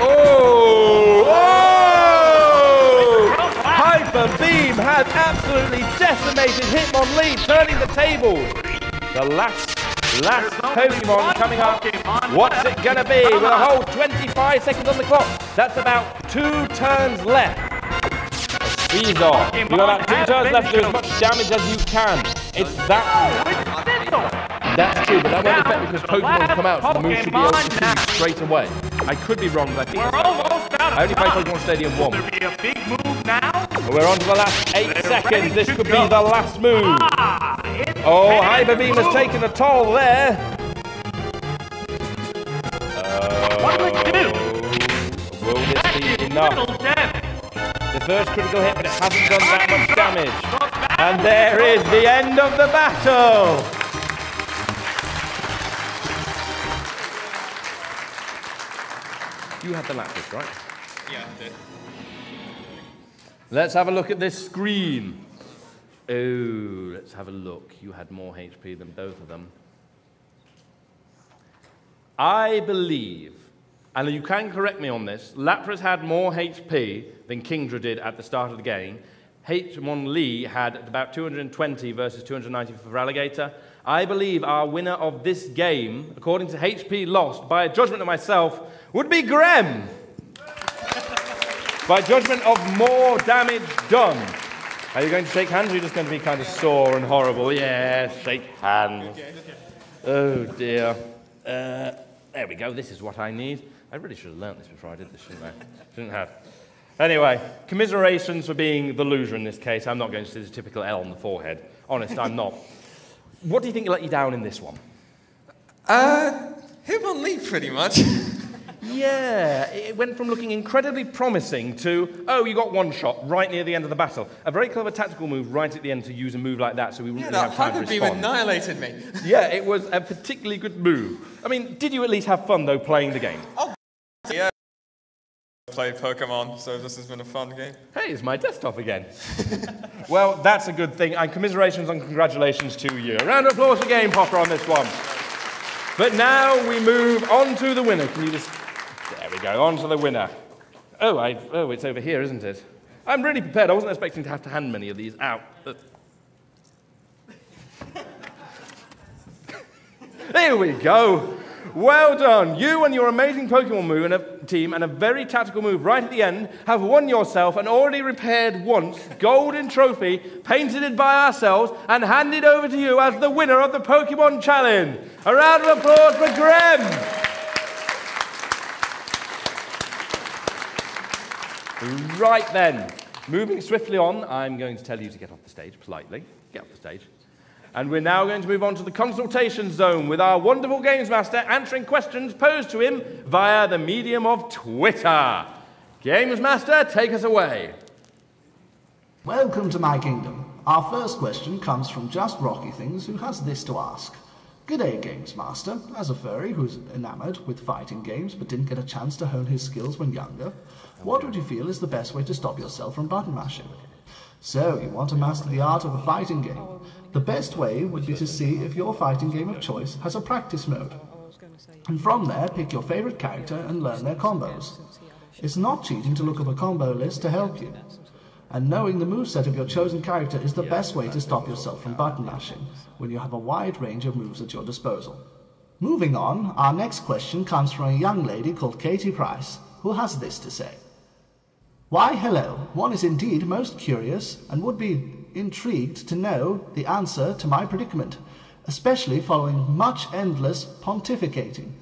Oh! Oh! Hyper Beam has absolutely decimated Hitmonlee, turning the tables. The last, last Pokemon coming up. What's it gonna be? With a whole 25 seconds on the clock. That's about two turns left. Caesar, you've got about two turns left to do as much damage as you can. It's that. That's true, but that won't affect because Pokemon come out, so the move should be able to you straight away. I could be wrong, but I think We're almost out of I only played time. Pokemon Stadium 1. Will there be a big move now? We're on to the last eight seconds. This could be the last move. Ah, Oh, Hyper Beam has taken a toll there. What do we do? Will this be enough? The first critical hit, but it hasn't done that much damage. And there is the end of the battle. You had the Lapras, right? Yeah, I did. Let's have a look at this screen. Oh, let's have a look. You had more HP than both of them. I believe, and you can correct me on this, Lapras had more HP than Kingdra did at the start of the game. Hitmonlee had about 220 versus 290 for Alligator. I believe our winner of this game, according to HP lost, by a judgment of myself, would be Grem. (laughs) by judgment of more damage done. Are you going to shake hands or are you just going to be kind of sore and horrible? Yeah, shake hands. Oh dear. Uh, there we go. This is what I need. I really should have learnt this before I did this, shouldn't I? (laughs) Shouldn't have. Anyway, commiserations for being the loser in this case. I'm not going to do the typical L on the forehead. Honest, I'm not. What do you think let you down in this one? Uh, Hitmonlee, pretty much. (laughs) Yeah, it went from looking incredibly promising to, oh, you got one shot right near the end of the battle. A very clever tactical move right at the end to use a move like that so we wouldn't yeah, really have time to respond. annihilated me. yeah, it was a particularly good move. I mean, did you at least have fun, though, playing the game? Yeah. Played Pokemon, so this has been a fun game. Hey, it's my desktop again. (laughs) well, that's a good thing, and commiserations and congratulations to you. A round of applause for Game Popper on this one. But now we move on to the winner. Can you just. There we go, on to the winner. Oh, I, oh, it's over here, isn't it? I'm really prepared. I wasn't expecting to have to hand many of these out. But... (laughs) There we go. Well done. You and your amazing Pokemon move and team and a very tactical move right at the end have won yourself an already repaired once golden trophy painted it by ourselves and handed over to you as the winner of the Pokemon Challenge. A round of applause for Graham. Right then, moving swiftly on, I'm going to tell you to get off the stage politely. Get off the stage. And we're now going to move on to the consultation zone with our wonderful Games Master answering questions posed to him via the medium of Twitter. Games Master, take us away. Welcome to my kingdom. Our first question comes from Just Rocky Things, who has this to ask. G'day, Games Master. As a furry who's enamored with fighting games but didn't get a chance to hone his skills when younger, what would you feel is the best way to stop yourself from button mashing? So, you want to master the art of a fighting game. The best way would be to see if your fighting game of choice has a practice mode. And from there, pick your favorite character and learn their combos. It's not cheating to look up a combo list to help you. And knowing the moveset of your chosen character is the best way to stop yourself from button mashing, when you have a wide range of moves at your disposal. Moving on, our next question comes from a young lady called Katie Price, who has this to say. Why, hello, one is indeed most curious and would be intrigued to know the answer to my predicament, especially following much endless pontificating.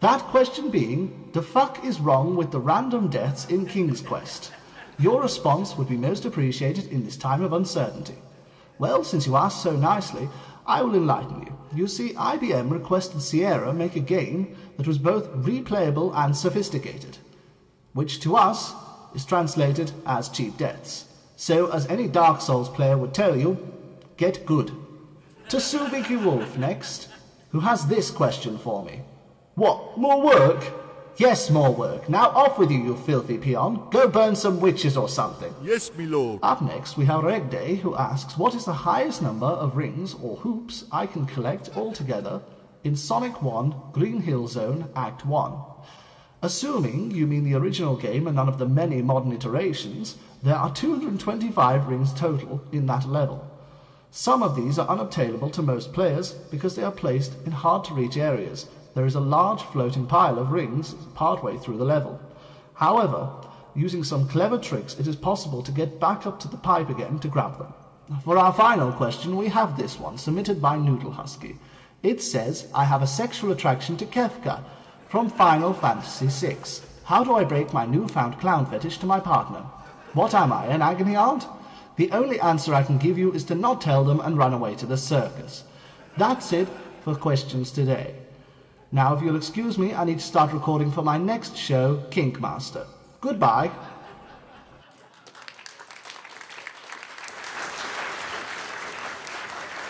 That question being, the fuck is wrong with the random deaths in King's Quest? Your response would be most appreciated in this time of uncertainty. Well, since you asked so nicely, I will enlighten you. You see, IBM requested Sierra make a game that was both replayable and sophisticated, which to us is translated as cheap deaths. So, as any Dark Souls player would tell you, get good. To Subiki Wolf next, who has this question for me. What, more work? Yes, more work. Now off with you, you filthy peon. Go burn some witches or something. Yes, me lord. Up next, we have Regday, who asks, What is the highest number of rings or hoops I can collect altogether in Sonic 1 Green Hill Zone Act 1? Assuming you mean the original game and none of the many modern iterations, there are 225 rings total in that level. Some of these are unobtainable to most players because they are placed in hard to reach areas. There is a large floating pile of rings partway through the level. However, using some clever tricks, it is possible to get back up to the pipe again to grab them. For our final question, we have this one submitted by Noodle Husky. It says, I have a sexual attraction to Kefka from Final Fantasy VI. How do I break my newfound clown fetish to my partner? What am I, an agony aunt? The only answer I can give you is to not tell them and run away to the circus. That's it for questions today. Now, if you'll excuse me, I need to start recording for my next show, Kinkmaster. Goodbye.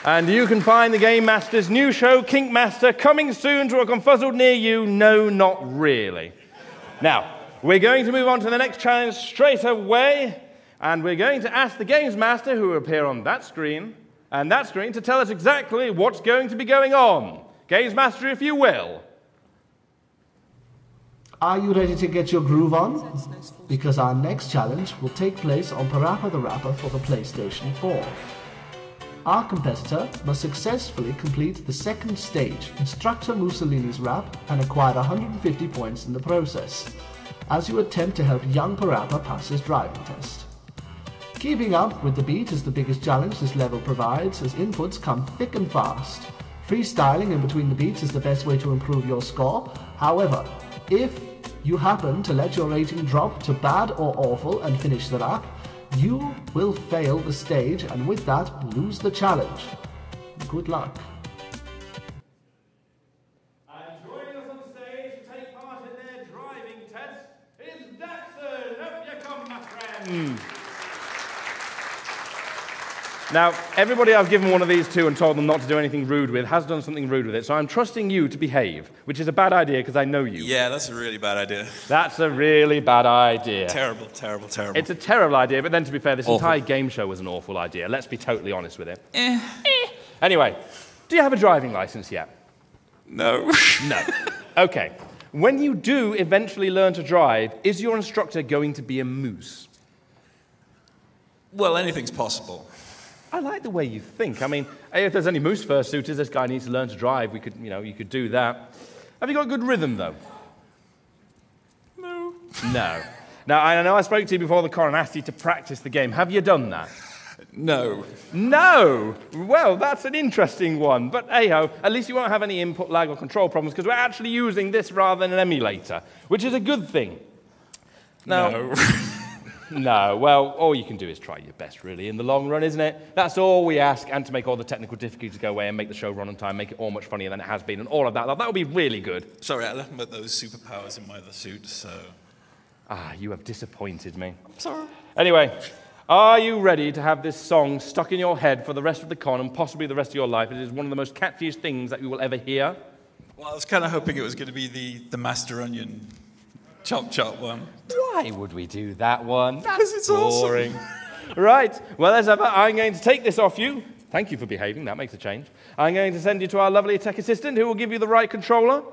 And you can find the Game Master's new show, Kinkmaster, coming soon to a ConFuzzled near you. No, not really. Now, we're going to move on to the next challenge straight away, and we're going to ask the Games Master, who will appear on that screen and that screen, to tell us exactly what's going to be going on. Games Master, if you will. Are you ready to get your groove on? Because our next challenge will take place on PaRappa the Rapper for the PlayStation 4. Our competitor must successfully complete the second stage, Instructor Mooselini's rap, and acquire 150 points in the process, as you attempt to help young PaRappa pass his driving test. Keeping up with the beat is the biggest challenge this level provides, as inputs come thick and fast. Freestyling in between the beats is the best way to improve your score. However, if you happen to let your rating drop to bad or awful and finish the rap, you will fail the stage and with that lose the challenge. Good luck. Friend. Now, everybody I've given one of these to and told them not to do anything rude with has done something rude with it, so I'm trusting you to behave, which is a bad idea because I know you. Yeah, that's a really bad idea. That's a really bad idea. Terrible, terrible, terrible. It's a terrible idea, but then to be fair, this Awful. entire game show was an awful idea. Let's be totally honest with it. Eh. Anyway, do you have a driving license yet? No. (laughs) No. Okay. When you do eventually learn to drive, is your instructor going to be a moose? Well, anything's possible. I like the way you think. I mean, if there's any moose fursuiters, this guy needs to learn to drive. We could, you know, you could do that. Have you got good rhythm, though? No. No. Now, I know I spoke to you before the car and asked you to practice the game. Have you done that? No. No! Well, that's an interesting one. But hey ho, at least you won't have any input lag or control problems because we're actually using this rather than an emulator, which is a good thing. Now, No. (laughs) no, well, all you can do is try your best, really, in the long run, isn't it? That's all we ask, and to make all the technical difficulties go away and make the show run on time, make it all much funnier than it has been, and all of that. That would be really good. Sorry, I left those superpowers in my other suit, so. Ah, you have disappointed me. I'm Sorry. Anyway, are you ready to have this song stuck in your head for the rest of the con and possibly the rest of your life? It is one of the most catchiest things that you will ever hear. Well, I was kind of hoping it was going to be the, the Master Onion chop chop one. Why would we do that one? Because it's awesome. boring. (laughs) right. Well, as ever, I'm going to take this off you. Thank you for behaving. That makes a change. I'm going to send you to our lovely tech assistant who will give you the right controller.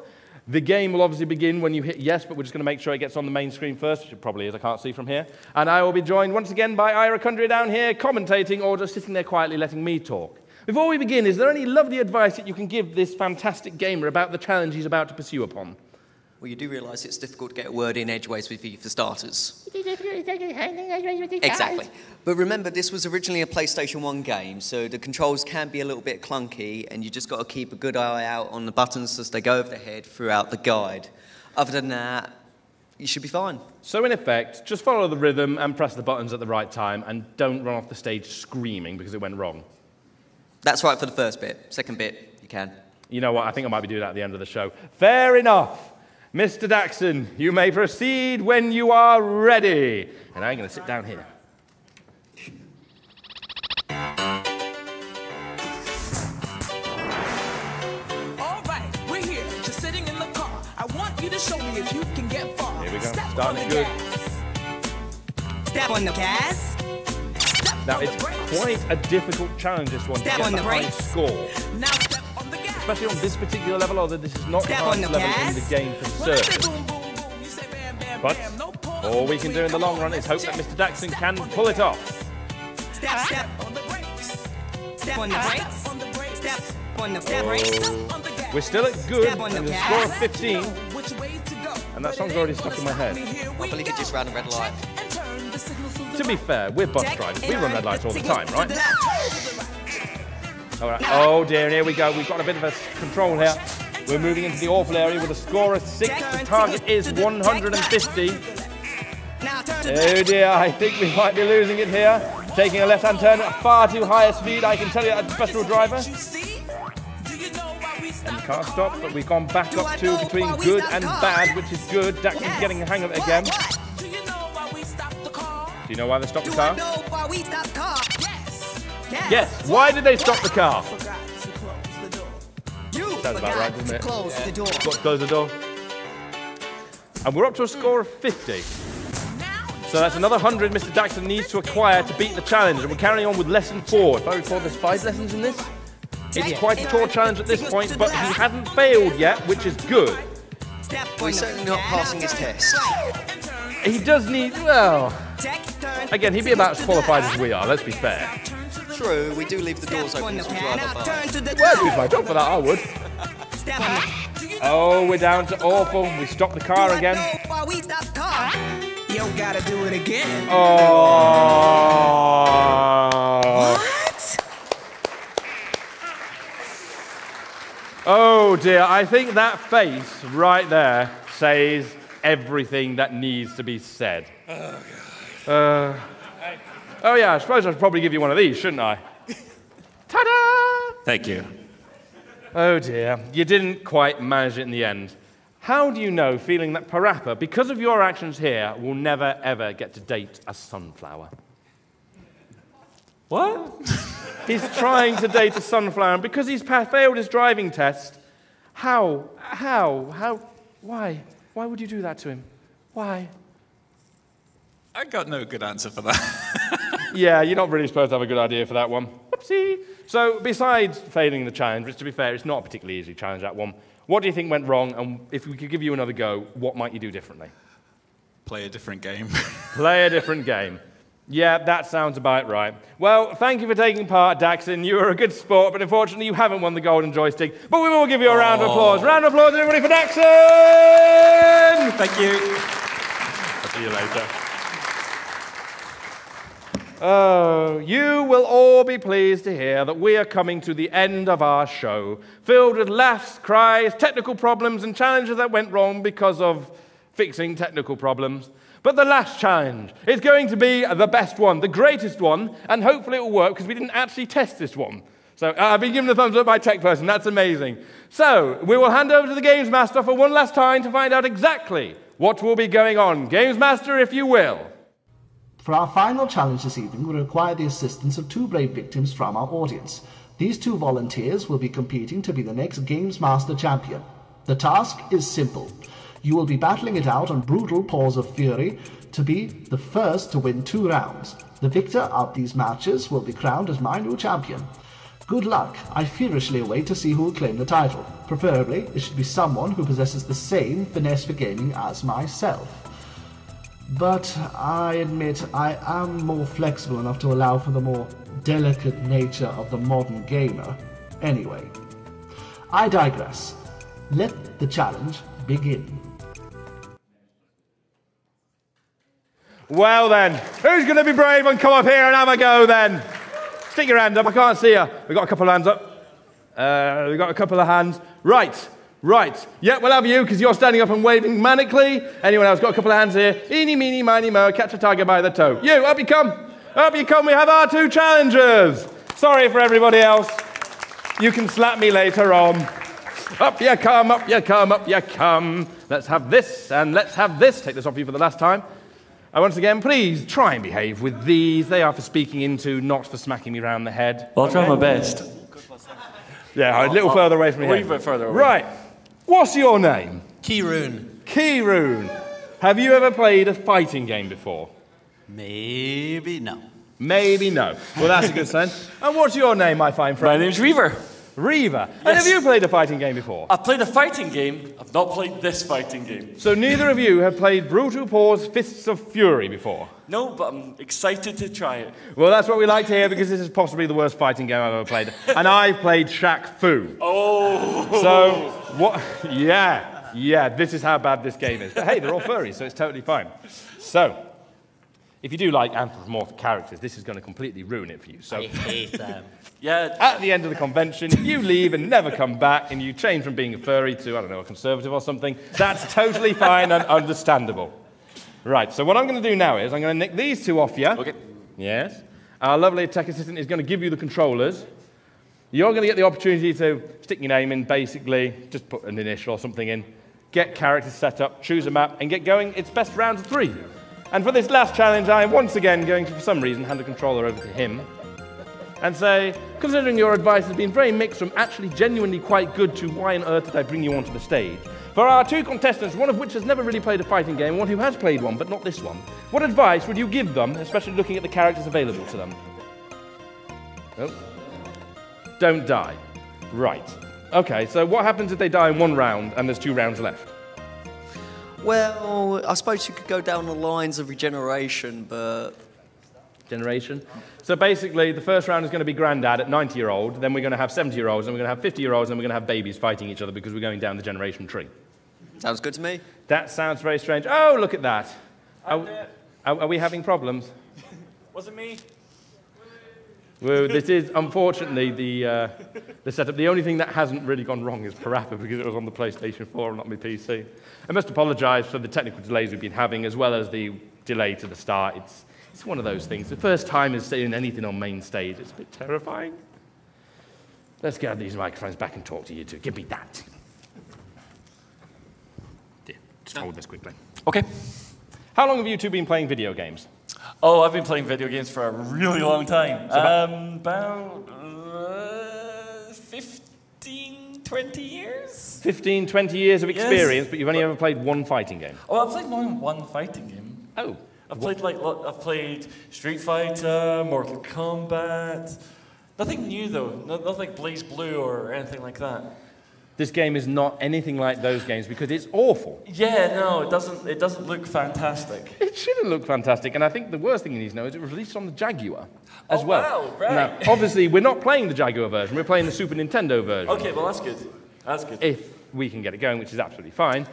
The game will obviously begin when you hit yes, but we're just going to make sure it gets on the main screen first, which it probably is. I can't see from here. And I will be joined once again by Ira Kundry down here, commentating or just sitting there quietly letting me talk. Before we begin, is there any lovely advice that you can give this fantastic gamer about the challenge he's about to pursue upon? Well, you do realise it's difficult to get a word in edgeways with you for starters. Exactly. But remember, this was originally a PlayStation 1 game, so the controls can be a little bit clunky, and you just got to keep a good eye out on the buttons as they go over the head throughout the guide. Other than that, you should be fine. So, in effect, just follow the rhythm and press the buttons at the right time and don't run off the stage screaming because it went wrong. That's right for the first bit. Second bit, you can. You know what? I think I might be doing that at the end of the show. Fair enough. Mr. Daxon, you may proceed when you are ready. And I'm going to sit down here. All right, we're here, just sitting in the car. I want you to show me if you can get far. Here we go. Step Starting on the good. gas. Step on the gas. Now, it's quite a difficult challenge, this one, Step to on get the the high score. Now Especially on this particular level, although this is not the Step on hardest the level in the game concerned. But all we can do in the long run is hope that Mr. Daxon can pull it off. Step, step on the brakes. Step on the brakes. Step on the brakes. Oh. We're still at good, Step on and the the score of 15, Which way to go? and that song's already stuck in my head. I believe it just ran a red light. To be fair, we're bus drivers. We run red lights all the time, right? All right. Oh dear, here we go. We've got a bit of a control here. We're moving into the awful area with a score of six. The target is 150. Oh dear, I think we might be losing it here. Taking a left-hand turn at far too high a speed, I can tell you as a professional driver. And car stopped, but we've gone back up to between good and bad, which is good. Dax is getting the hang of it again. Do you know why they stopped the car? Yes. Yes. Why did they stop the car? You Sounds about right, doesn't it? close the door. Got to close the door. And we're up to a score of 50. So that's another 100 Mr. Daxon needs to acquire to beat the challenge. And we're carrying on with lesson four. If I recall, there's five lessons in this. It's quite a tall challenge at this point, but he hasn't failed yet, which is good. Well, he's certainly not passing his test. He does need, well, again, he'd be about as qualified as we are, let's be fair. True, we do leave the doors open as we drive up. Well, if I don't for that, I would. Oh, we're down to awful. We stopped the car again. Stop the car? You gotta do it again. Oh. Oh dear, I think that face right there says everything that needs to be said. Oh Uh, oh yeah, I suppose I should probably give you one of these, shouldn't I? (laughs) Ta-da! Thank you. Oh dear, you didn't quite manage it in the end. How do you know, feeling that PaRappa, because of your actions here, will never ever get to date a sunflower? What? (laughs) he's trying to date a sunflower, and because he's failed his driving test, how? How? How? Why? Why would you do that to him? Why? I got no good answer for that. (laughs) yeah, you're not really supposed to have a good idea for that one. Whoopsie. So, besides failing the challenge, which to be fair, it's not a particularly easy challenge, that one, what do you think went wrong? And if we could give you another go, what might you do differently? Play a different game. (laughs) Play a different game. Yeah, that sounds about right. Well, thank you for taking part, Daxon. You were a good sport, but unfortunately you haven't won the golden joystick. But we will give you a round of applause. Round of applause, everybody, for Daxon! Thank you. I'll see you later. Oh, you will all be pleased to hear that we are coming to the end of our show, filled with laughs, cries, technical problems, and challenges that went wrong because of fixing technical problems. But the last challenge is going to be the best one, the greatest one, and hopefully it will work because we didn't actually test this one. So uh, I've been given a thumbs up by tech person. That's amazing. So we will hand over to the Games Master for one last time to find out exactly what will be going on. Games Master, if you will. For our final challenge this evening, we require the assistance of two brave victims from our audience. These two volunteers will be competing to be the next Games Master champion. The task is simple. You will be battling it out on brutal paws of fury to be the first to win two rounds. The victor of these matches will be crowned as my new champion. Good luck. I feverishly await to see who will claim the title. Preferably, it should be someone who possesses the same finesse for gaming as myself. But I admit I am more flexible enough to allow for the more delicate nature of the modern gamer. Anyway, I digress. Let the challenge begin. Well then, who's going to be brave and come up here and have a go then? Stick your hand up. I can't see you. We've got a couple of hands up. Uh, we've got a couple of hands. Right, right. Yeah, we'll have you because you're standing up and waving manically. Anyone else got a couple of hands here? Eeny, meeny, miny, mo. Catch a tiger by the toe. You, up you come. Up you come. We have our two challengers. Sorry for everybody else. You can slap me later on. Up you come, up you come, up you come. Let's have this and let's have this. Take this off you for the last time. And once again, please try and behave with these. They are for speaking into, not for smacking me round the head. Well, I'll try Okay? my best. Yeah, a little I'll- further away from here. a little bit further away. Right. What's your name? Keyroon. Keyroon. Have you ever played a fighting game before? Maybe no. Maybe no. Well, that's a good sign. And what's your name, my fine friend? My name's Reaver. Reaver. And have you played a fighting game before? I've played a fighting game. I've not played this fighting game. So neither of you have played Brutal Paws Fists of Fury before? No, but I'm excited to try it. Well, that's what we like to hear because this is possibly the worst fighting game I've ever played. (laughs) And I've played Shaq Fu. Oh. So, what? Yeah, yeah, this is how bad this game is. But hey, they're all furries, so it's totally fine. So, if you do like anthropomorphic characters, this is going to completely ruin it for you. So, I hate them. Yeah. at the end of the convention, you leave and never come back, and you change from being a furry to, I don't know, a conservative or something. That's totally fine and understandable. Right, so what I'm going to do now is I'm going to nick these two off you. Okay. Yes. Our lovely tech assistant is going to give you the controllers. You're going to get the opportunity to stick your name in, basically, just put an initial or something in, get characters set up, choose a map, and get going. It's best round of three. And for this last challenge, I am once again going to, for some reason, hand the controller over to him and say, considering your advice has been very mixed from actually genuinely quite good to why on earth did I bring you onto the stage? For our two contestants, one of which has never really played a fighting game, one who has played one, but not this one, what advice would you give them, especially looking at the characters available to them? Oh. Don't die. Right. Okay, so what happens if they die in one round and there's two rounds left? Well, I suppose you could go down the lines of regeneration, but Generation. So basically, the first round is going to be granddad at 90 year old, then we're going to have 70 year olds, and we're going to have 50 year olds, and we're going to have babies fighting each other because we're going down the generation tree. sounds good to me. That sounds very strange. Oh, look at that. Are, are- are we having problems? (laughs) Was it me? Well, (laughs) this is unfortunately the, uh, the setup. The only thing that hasn't really gone wrong is Parappa because it was on the PlayStation 4 and not my PC. I must apologise for the technical delays we've been having as well as the delay to the start. It's, it's one of those things. The first time is seeing anything on main stage. It's a bit terrifying. Let's get these microphones back and talk to you two. Give me that. There, just hold this quickly. Okay. How long have you two been playing video games? Oh, I've been playing video games for a really long time. So about- um, about uh, 15, 20 years? 15, 20 years of Yes. experience, but you've only ever played one fighting game. Oh, I've played more than one fighting game. Oh. I've played like I've played Street Fighter, Mortal Kombat. Nothing new though. No, nothing like BlazBlue or anything like that. this game is not anything like those games because it's awful. Yeah, no, it doesn't. It doesn't look fantastic. It shouldn't look fantastic, and I think the worst thing you need to know is it was released on the Jaguar as Oh, well. wow, right. Now, obviously, we're not playing the Jaguar version; we're playing the Super Nintendo version. Okay, well that's good. That's good. If we can get it going, which is absolutely fine.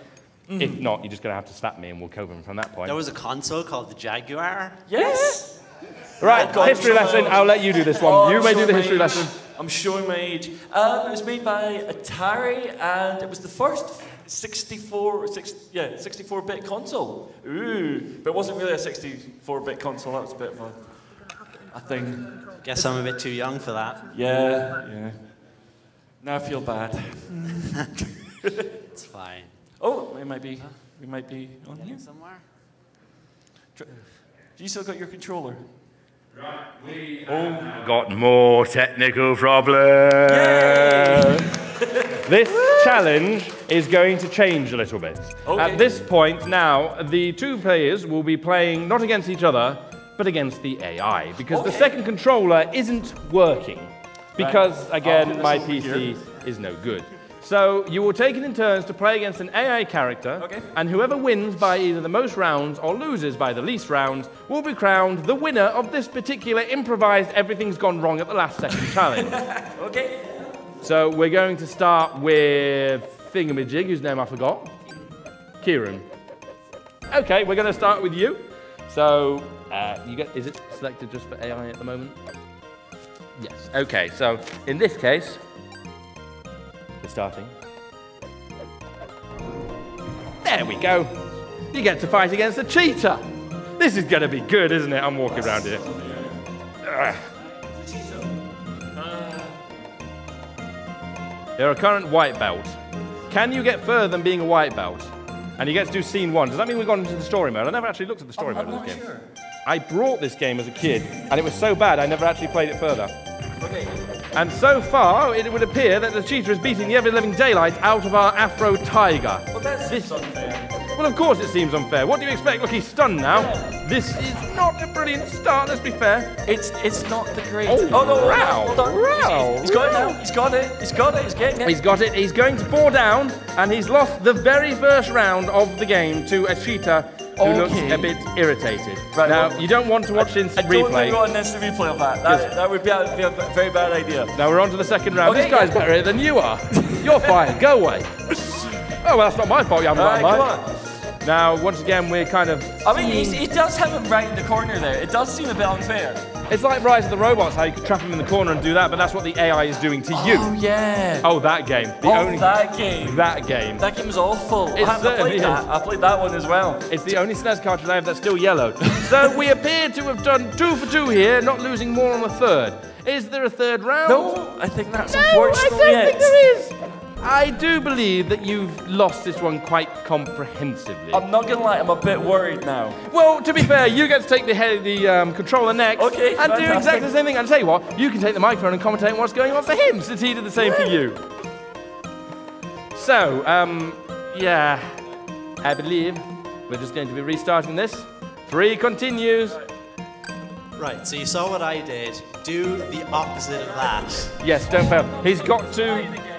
Mhm. If not, you're just going to have to slap me, and we'll cover them from that point. There was a console called the Jaguar. Yes. Right, Oh, God, history I'm lesson. I'll let you do this one. Oh, you I'm may do the history age. lesson. I'm showing my age. Um, it was made by Atari, and it was the first 64, six, yeah, 64-bit console. Ooh, but it wasn't really a 64-bit console. That was a bit of a, a thing. Guess I'm a bit too young for that. Yeah, yeah. Now I feel bad. (laughs) It's fine. Oh, we might be, we might be on here. Somewhere. Do you still got your controller? Right, we Oh, got more technical problems. (laughs) this challenge is going to change a little bit. Okay. At this point now, the two players will be playing not against each other, but against the AI, because the second controller isn't working. Because, I'll again, my PC here. is no good. So you will take it in turns to play against an AI character, and whoever wins by either the most rounds or loses by the least rounds will be crowned the winner of this particular improvised everything's gone wrong at the last second (laughs) challenge. Okay. So we're going to start with Thingamajig, whose name I forgot. Kieran. Okay, we're going to start with you. So uh, you get is it selected just for AI at the moment? Yes. Okay. So in this case, we're starting. There we go. You get to fight against a cheetah. This is going to be good, isn't it? I'm walking around here. Ugh. You're a current white belt. Can you get further than being a white belt? And you get to do scene one. Does that mean we've gone into the story mode? I never actually looked at the story mode of this game. I brought this game as a kid, and it was so bad I never actually played it further. Okay. And so far, it would appear that the cheetah is beating the ever living daylight out of our Afro tiger. Well, that's this unfair. Well, of course it seems unfair. What do you expect? Look, he's stunned now. This is not a brilliant start, let's be fair. It's it's not the greatest. Oh, Oh, no, row, hold on. row, He's, he's got it now. He's got it. He's got it. He's getting it. He's got it. He's going to fall down, and he's lost the very first round of the game to a cheetah who looks a bit irritated. Right, now, well, you don't want to watch this I don't think replay. we want an instant replay of that. That, that would be a, be a very bad idea. Now we're on to the second round. Okay, this guy's yeah. better than you are. You're fine. Go away. (laughs) Oh, well, that's not my fault. You haven't right, mine. Now, once again, we're kind of. I mean, he's, he does have him right in the corner there. It does seem a bit unfair. It's like Rise of the Robots, how you could trap him in the corner and do that, but that's what the AI is doing to you. Oh yeah. Oh, that game. The oh, only that game. that game. That game is awful. It I played that. I played that one as well. It's the only SNES cartridge I have that's still yellow. so we appear to have done two for two here, not losing more on the third. Is there a third round? No, I think that's No, I unfortunately don't it. think there is. I do believe that you've lost this one quite comprehensively. I'm not gonna lie, I'm a bit worried now. well, to be fair, you get to take the head, the um, controller next, Okay, and do exactly the same thing. And tell you what, you can take the microphone and commentate on what's going on for him, since he did the same for you. So, um, yeah, I believe we're just going to be restarting this. Three continues. Right, so you saw what I did. Do the opposite of that. Yes, don't fail. He's got to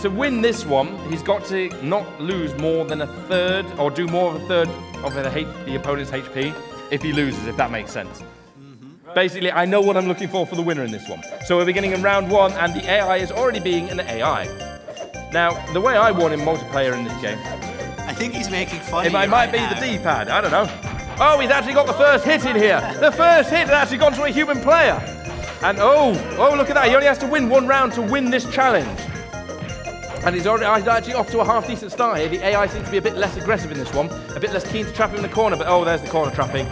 to win this one. He's got to not lose more than a third, or do more of a third of the, the opponent's HP if he loses. If that makes sense. Basically, I know what I'm looking for for the winner in this one. So we're beginning in round one, and the AI is already being an AI. Now, the way I want in multiplayer in this game, I think he's making fun it of might, you might right be now. the D-pad. I don't know. Oh, he's actually got the first hit in here. The first hit has actually gone to a human player. And oh, oh, look at that. He only has to win one round to win this challenge. And he's already he's actually off to a half decent start here. The AI seems to be a bit less aggressive in this one, a bit less keen to trap him in the corner. But oh, there's the corner trapping.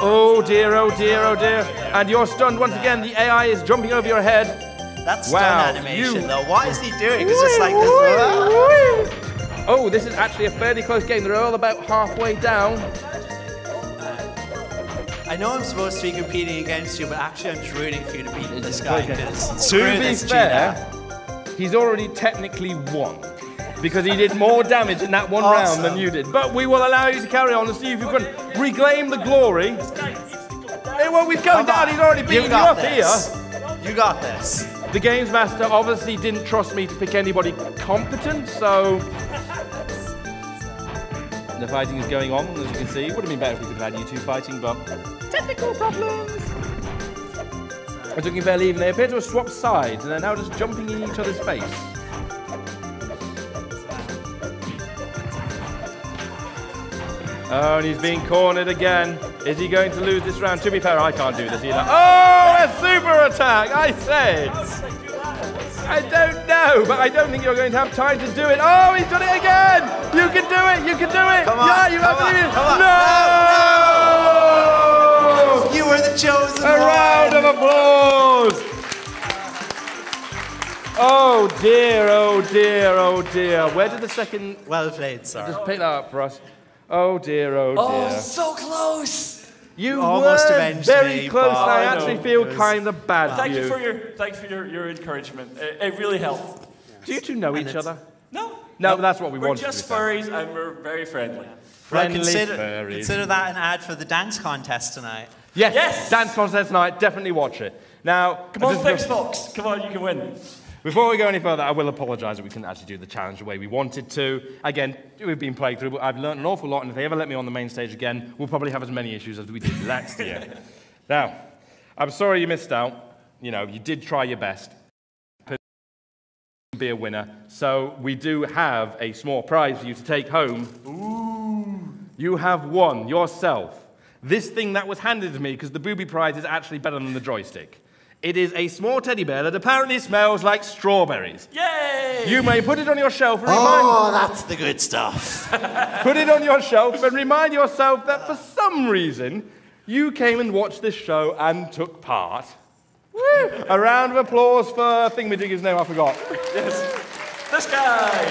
Oh dear, oh dear, oh dear. And you're stunned once again. The AI is jumping over your head. That's wow, stun animation, you- though. What is he doing? It's just like this. (laughs) Oh, this is actually a fairly close game. They're all about halfway down. I know I'm supposed to be competing against you, but actually I'm just rooting for you to beat this guy. Okay. 'cause To be fair. He's already technically won because he did more damage in that one round than you did. But we will allow you to carry on and see if you can reclaim the glory. Hey, well, we're going down. He's already beaten you, got up this. here. You got this. the Games Master obviously didn't trust me to pick anybody competent, so. The fighting is going on, as you can see. It Would have been better if we could have had you two fighting, but. Technical problems! I took him fair leave, and they appear to have swapped sides, and they're now just jumping in each other's face. Oh, and he's being cornered again. Is he going to lose this round? To be fair, I can't do this either. Oh, a super attack! I say! I don't know, but I don't think you're going to have time to do it. Oh, he's done it again! You can do it! You can do it! Come on, yeah, you come have to do it! come on. No! You were the chosen A round of applause! Oh dear, oh dear, oh dear. Where did the second. Well played, sir. Just pick that up for us. Oh dear, oh dear. Oh, dear. so close! You almost were avenged very me, close, but- and I I actually know. feel kind of bad Thank for you you. for your thank you for your, your encouragement. It, it really helped. Do you two know each other? No. No, but that's what we We're wanted. just to be furries and we're very friendly. Well, Friendly consider, furries. consider that an ad for the dance contest tonight. Yes, Yes! dance contest night. Definitely watch it. Now, Come on, Fix Fox. Come on, you can win. Before we go any further, I will apologise that we couldn't actually do the challenge the way we wanted to. Again, we've been playing through, but I've learned an awful lot, and if they ever let me on the main stage again, we'll probably have as many issues as we did (laughs) last year. Now, I'm sorry you missed out. You know, you did try your best. Be a winner. So we do have a small prize for you to take home. Ooh. You have won yourself this thing that was handed to me because the booby prize is actually better than the joystick. It is a small teddy bear that apparently smells like strawberries. Yay! You may put it on your shelf and remind Oh, that's the good stuff. (laughs) put it on your shelf and remind yourself that for some reason you came and watched this show and took part. Woo! A round of applause for Thingamajigger's name, I forgot. Yes. This guy.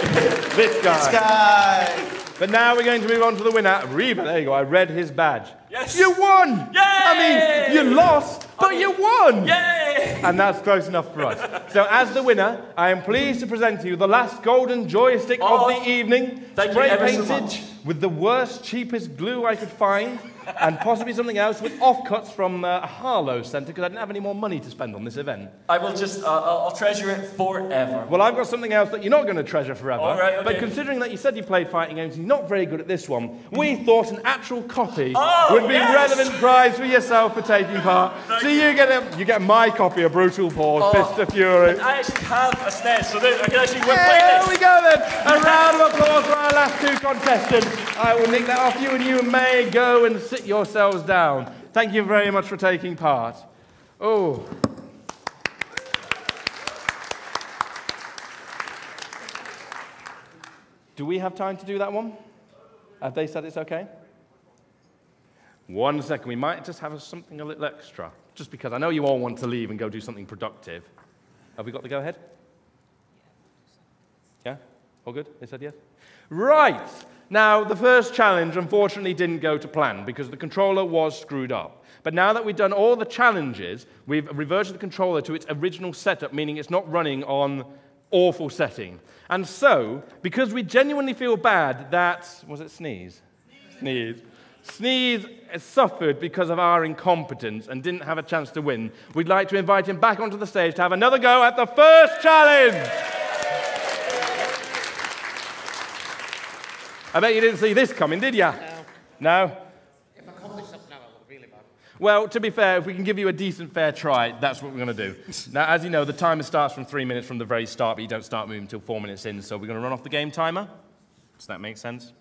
This guy. This guy. But now we're going to move on to the winner. Reba, there you go. I read his badge. Yes. You won! Yay! I mean, you lost, but you won! Yay! And that's close enough for us. So, as the winner, I am pleased to present to you the last golden joystick Oh, of the evening. thank you spray so painted much. with the worst, cheapest glue I could find, and possibly something else with offcuts from uh, Harlow Centre because I didn't have any more money to spend on this event. I will just, uh, I'll treasure it forever. Well, I've got something else that you're not going to treasure forever. All right, But considering that you said you played fighting games and you're not very good at this one, we thought an actual copy Oh, would be yes! relevant prize for yourself for taking part. So you get a, um, you get my copy of Brutal Paws, Oh, Fist of Fury. I actually have a SNES, so that I can actually play There this. we go then. A round of applause for our last two contestants. I will nick that off you, and you may go and sit yourselves down. Thank you very much for taking part. Oh. Do we have time to do that one? Have they said it's okay? One second. We might just have something a little extra, just because I know you all want to leave and go do something productive. Have we got the go ahead? Yeah? All good? They said yes? Right! Now, the first challenge unfortunately didn't go to plan because the controller was screwed up. But now that we've done all the challenges, we've reverted the controller to its original setup, meaning it's not running on awful setting. And so, because we genuinely feel bad that, was it sneeze? Sneeze. Sneeze suffered because of our incompetence and didn't have a chance to win. We'd like to invite him back onto the stage to have another go at the first challenge. I bet you didn't see this coming, did you? No. No? If I accomplish something now, I look really bad. Well, to be fair, if we can give you a decent, fair try, that's what we're going to do. (laughs) now, as you know, the timer starts from three minutes from the very start, but you don't start moving until four minutes in, so we're going to run off the game timer. Does that make sense?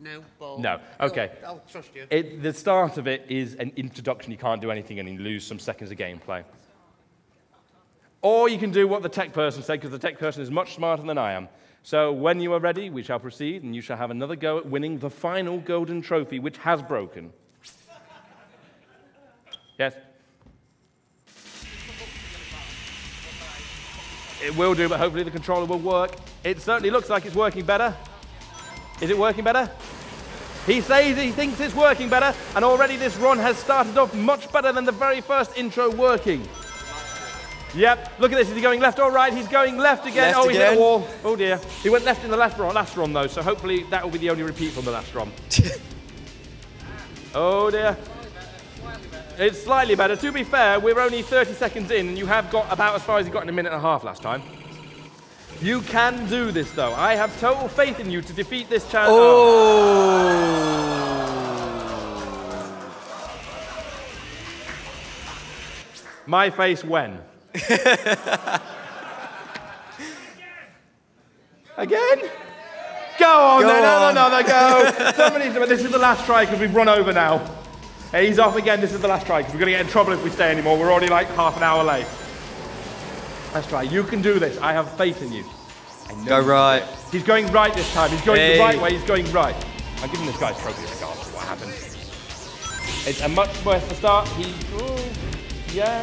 No. No. Okay. I'll, I'll trust you. It, the start of it is an introduction. You can't do anything and you lose some seconds of gameplay. Or you can do what the tech person said, because the tech person is much smarter than I am. So when you are ready, we shall proceed, and you shall have another go at winning the final golden trophy, which has broken. Yes? It will do, but hopefully the controller will work. It certainly looks like it's working better. Is it working better? He says he thinks it's working better, and already this run has started off much better than the very first intro working. Yep, look at this. Is he going left or right? He's going left again. Left oh, he's hit again. a wall. Oh dear. He went left in the last run, last run though, so hopefully that will be the only repeat from the last run. (laughs) oh dear. It's slightly better. To be fair, we're only 30 seconds in, and you have got about as far as you got in a minute and a half last time. You can do this, though. I have total faith in you to defeat this challenge. Oh. My face when? (laughs) Again? Go on, Go then, on. another go. (laughs) Somebody's, this is the last try because we've run over now. He's off again. This is the last try because we're going to get in trouble if we stay anymore. We're already like half an hour late. Let's try. You can do this. I have faith in you. Go right. He's going right this time. He's going Hey. the right way. He's going right. I'm giving this guy's trophy regardless of what happens. It's a much worse start. He, ooh, yeah.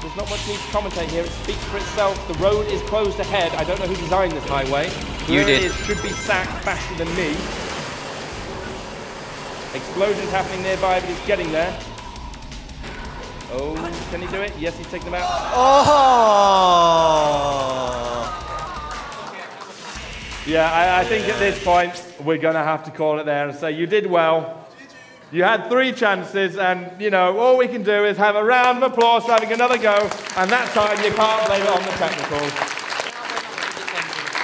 There's not much need to commentate here. It speaks for itself. The road is closed ahead. I don't know who designed this highway. You Whoever did. It should be sacked faster than me. Explosions happening nearby, but he's getting there. Oh, can he do it? Yes, he's taking them out. Oh! Yeah, I, I think at this point we're going to have to call it there and say you did well. You had three chances, and you know all we can do is have a round of applause for having another go. And that time you can't blame it on the technicals.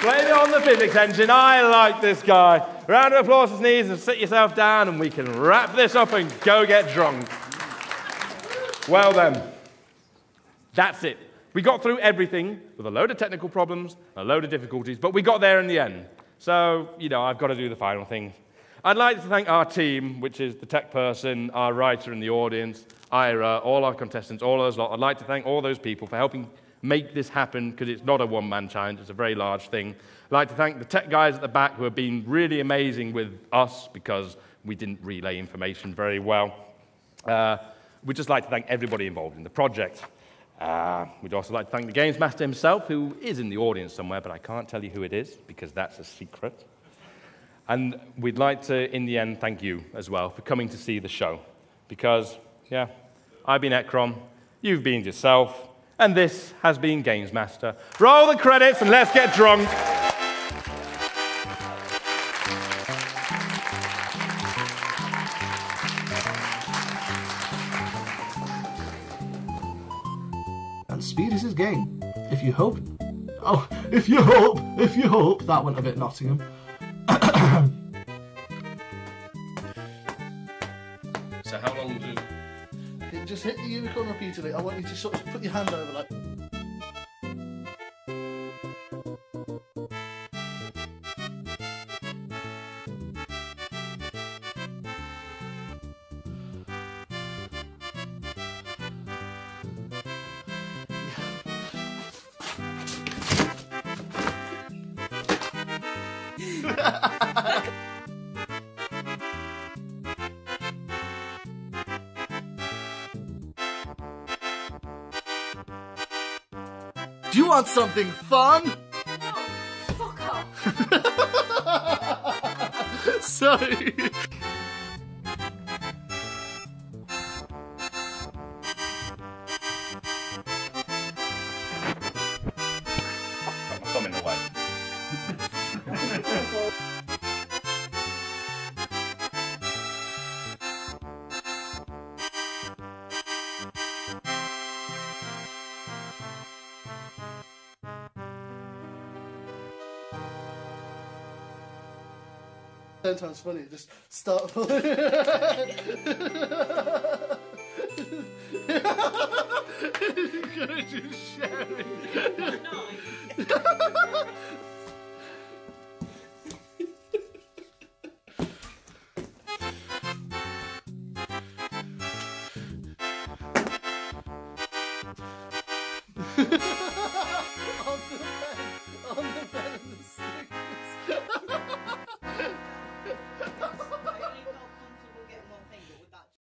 Blame it on the physics engine. I like this guy. Round of applause for Sneeze and sit yourself down, and we can wrap this up and go get drunk. Well then, that's it. We got through everything with a load of technical problems, a load of difficulties, but we got there in the end. So, you know, I've got to do the final thing. I'd like to thank our team, which is the tech person, our writer in the audience, Ira, all our contestants, all those lot. I'd like to thank all those people for helping make this happen because it's not a one man challenge, it's a very large thing. I'd like to thank the tech guys at the back who have been really amazing with us because we didn't relay information very well. Uh, we'd just like to thank everybody involved in the project. Uh, we'd also like to thank the Games Master himself, who is in the audience somewhere, but I can't tell you who it is because that's a secret. And we'd like to, in the end, thank you as well for coming to see the show. Because, yeah, I've been Ekron, you've been yourself, and this has been Games Master. Roll the credits and let's get drunk. And speed is his game. If you hope. Oh, if you hope, if you hope. That went a bit Nottingham. Hit- the unicorn repeatedly. I want you to sort of put your hand over like. Something fun? Oh, fuck off. (laughs) Sorry. Ten times funny. Just start. (laughs)